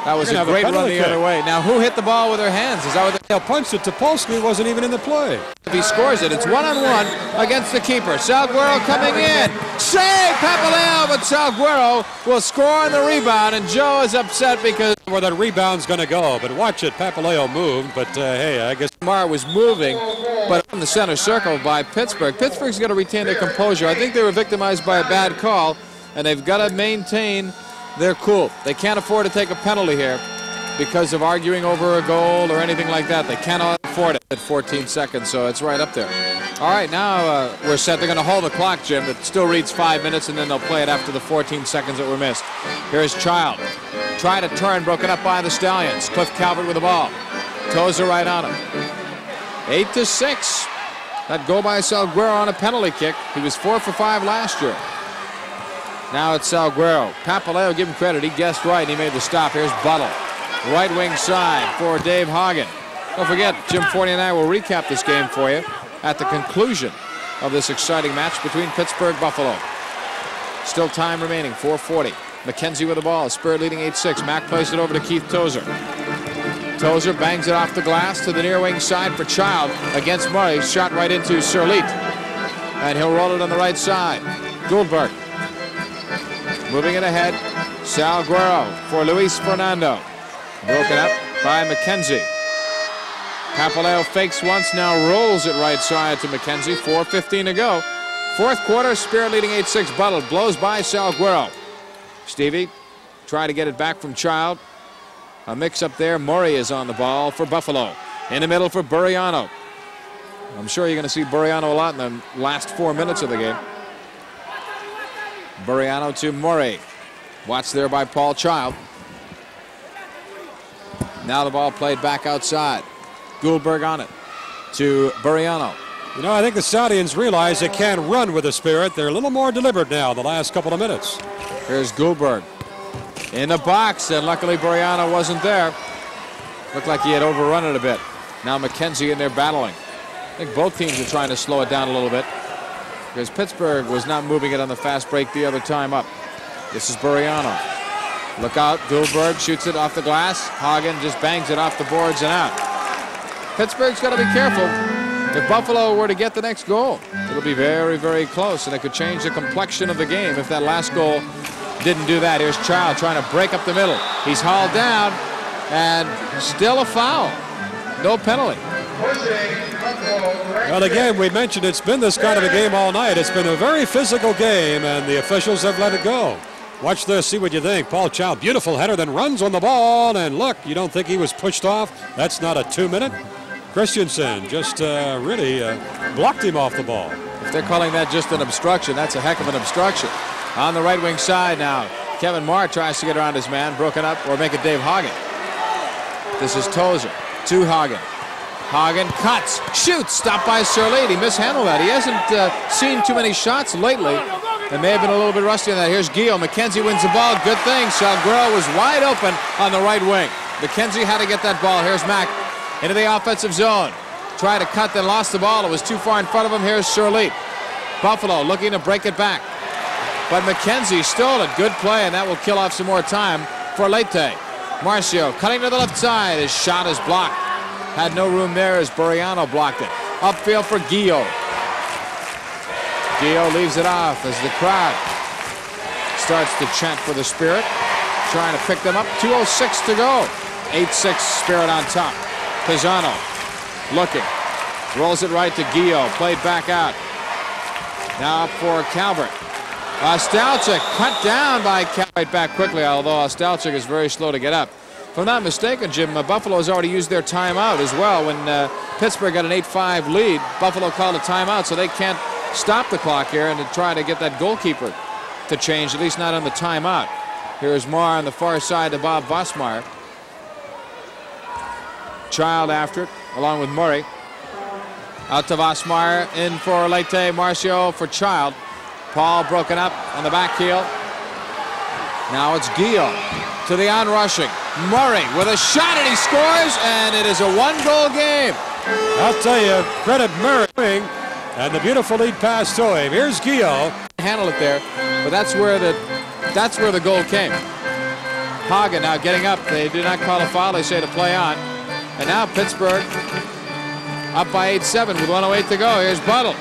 that was a great a run the kick. other way. Now, who hit the ball with their hands? Is that what they punched it? Topolski wasn't even in the play. If he scores it, it's one-on-one against the keeper. Salguero coming in. Save Papaleo, but Salguero will score on the rebound, and Joe is upset because where that rebound's going to go. But watch it, Papaleo moved, but uh, hey, I guess Mar was moving, but on the center circle by Pittsburgh. Pittsburgh's going to retain their composure. I think they were victimized by a bad call, and they've got to maintain they're cool. They can't afford to take a penalty here because of arguing over a goal or anything like that. They cannot afford it at 14 seconds, so it's right up there. All right, now uh, we're set. They're going to hold the clock, Jim. It still reads five minutes, and then they'll play it after the 14 seconds that were missed. Here's Child. Try to turn, broken up by the Stallions. Cliff Calvert with the ball. Tozer right on him. Eight to six. That goal by Salguero on a penalty kick. He was four for five last year. Now it's Salguero. Papaleo, give him credit. He guessed right. He made the stop. Here's Buttle. Right wing side for Dave Hagen. Don't forget, Jim Forney and I will recap this game for you at the conclusion of this exciting match between Pittsburgh Buffalo. Still time remaining, 440. McKenzie with the ball. Spirit leading 8-6. Mac plays it over to Keith Tozer. Tozer bangs it off the glass to the near wing side for Child against Murray. Shot right into Surlit. And he'll roll it on the right side. Goldberg Moving it ahead, Salguero for Luis Fernando. Broken up by McKenzie. Papaleo fakes once, now rolls it right side to McKenzie. 4.15 to go. Fourth quarter, Spirit leading 8-6. Buttle blows by Salguero. Stevie try to get it back from Child. A mix up there. Murray is on the ball for Buffalo. In the middle for Buriano. I'm sure you're going to see Buriano a lot in the last four minutes of the game. Buriano to Murray. Watched there by Paul Child. Now the ball played back outside. Goldberg on it to Buriano. You know, I think the Stallions realize they can run with the Spirit. They're a little more deliberate now the last couple of minutes. Here's Goldberg in the box, and luckily Buriano wasn't there. Looked like he had overrun it a bit. Now McKenzie in there battling. I think both teams are trying to slow it down a little bit because Pittsburgh was not moving it on the fast break the other time up. This is Buriano. Look out, Goldberg shoots it off the glass. Hagen just bangs it off the boards and out. Pittsburgh's got to be careful. If Buffalo were to get the next goal, it'll be very, very close, and it could change the complexion of the game if that last goal didn't do that. Here's Child trying to break up the middle. He's hauled down, and still a foul. No penalty. Well, again, we mentioned it's been this kind of a game all night. It's been a very physical game, and the officials have let it go. Watch this, see what you think. Paul Child, beautiful header, then runs on the ball, and look, you don't think he was pushed off? That's not a two-minute. Christensen just uh, really uh, blocked him off the ball. If they're calling that just an obstruction, that's a heck of an obstruction. On the right wing side now, Kevin Marr tries to get around his man, broken up, or make it Dave Hagen. This is Tozer to Hagen. Hagen cuts, shoots, stopped by Sirleet. He mishandled that. He hasn't uh, seen too many shots lately. It may have been a little bit rusty on that. Here's Gio. McKenzie wins the ball. Good thing. Salguero was wide open on the right wing. McKenzie had to get that ball. Here's Mack into the offensive zone. Tried to cut, then lost the ball. It was too far in front of him. Here's Sirleet. Buffalo looking to break it back. But McKenzie stole it. Good play, and that will kill off some more time for Leite. Marcio cutting to the left side. His shot is blocked. Had no room there as Buriano blocked it. Upfield for Gio. Gio leaves it off as the crowd starts to chant for the Spirit. Trying to pick them up. 2.06 to go. 8-6 Spirit on top. Pisano looking. Rolls it right to Gio. Played back out. Now for Calvert. Ostalchik cut down by Calvert back quickly, although Ostalchik is very slow to get up. If I'm not mistaken, Jim, uh, Buffalo has already used their timeout as well. When uh, Pittsburgh got an 8-5 lead, Buffalo called a timeout, so they can't stop the clock here and to try to get that goalkeeper to change, at least not on the timeout. Here's Marr on the far side to Bob Vosmeyer. Child after it, along with Murray. Out to Vosmeyer, in for Leite, Marcio for Child. Paul broken up on the back heel. Now it's Gio to the onrushing. Murray with a shot and he scores and it is a one-goal game. I'll tell you, credit Murray and the beautiful lead pass to him. Here's Gio. Handle it there, but that's where the that's where the goal came. Hagen now getting up. They do not call a foul. They say to play on. And now Pittsburgh up by 8-7 with 108 to go. Here's Buttle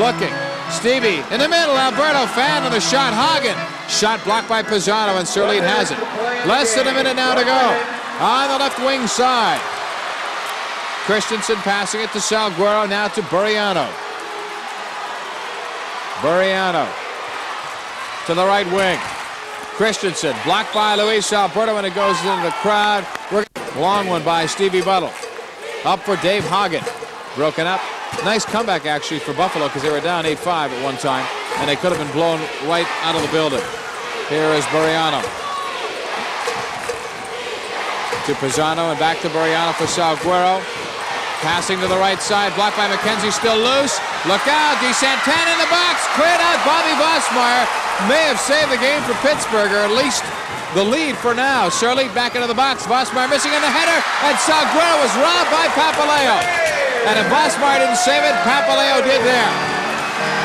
looking. Stevie in the middle. Alberto fan on the shot. Hagen. Shot blocked by Pisano and Sirleet has it. Less than a minute now to go. On the left wing side. Christensen passing it to Salguero. Now to Buriano. Buriano to the right wing. Christensen blocked by Luis Alberto and it goes into the crowd. Long one by Stevie Buttle. Up for Dave Hagen. Broken up. Nice comeback, actually, for Buffalo because they were down 8-5 at one time, and they could have been blown right out of the building. Here is Buriano. To Pisano and back to Buriano for Salguero. Passing to the right side, blocked by McKenzie, still loose. Look out, DeSantana in the box, cleared out. Bobby Vosmeyer may have saved the game for Pittsburgh, or at least the lead for now. Shirley back into the box. Vosmeyer missing in the header, and Salguero was robbed by Papaleo. And if Vosmeyer didn't save it, Papaleo did there.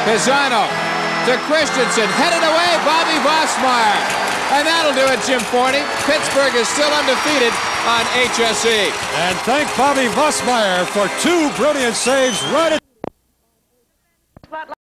Pisano to Christensen, headed away, Bobby Vosmeyer. And that'll do it, Jim Forney. Pittsburgh is still undefeated on HSE. And thank Bobby Vosmeyer for two brilliant saves right at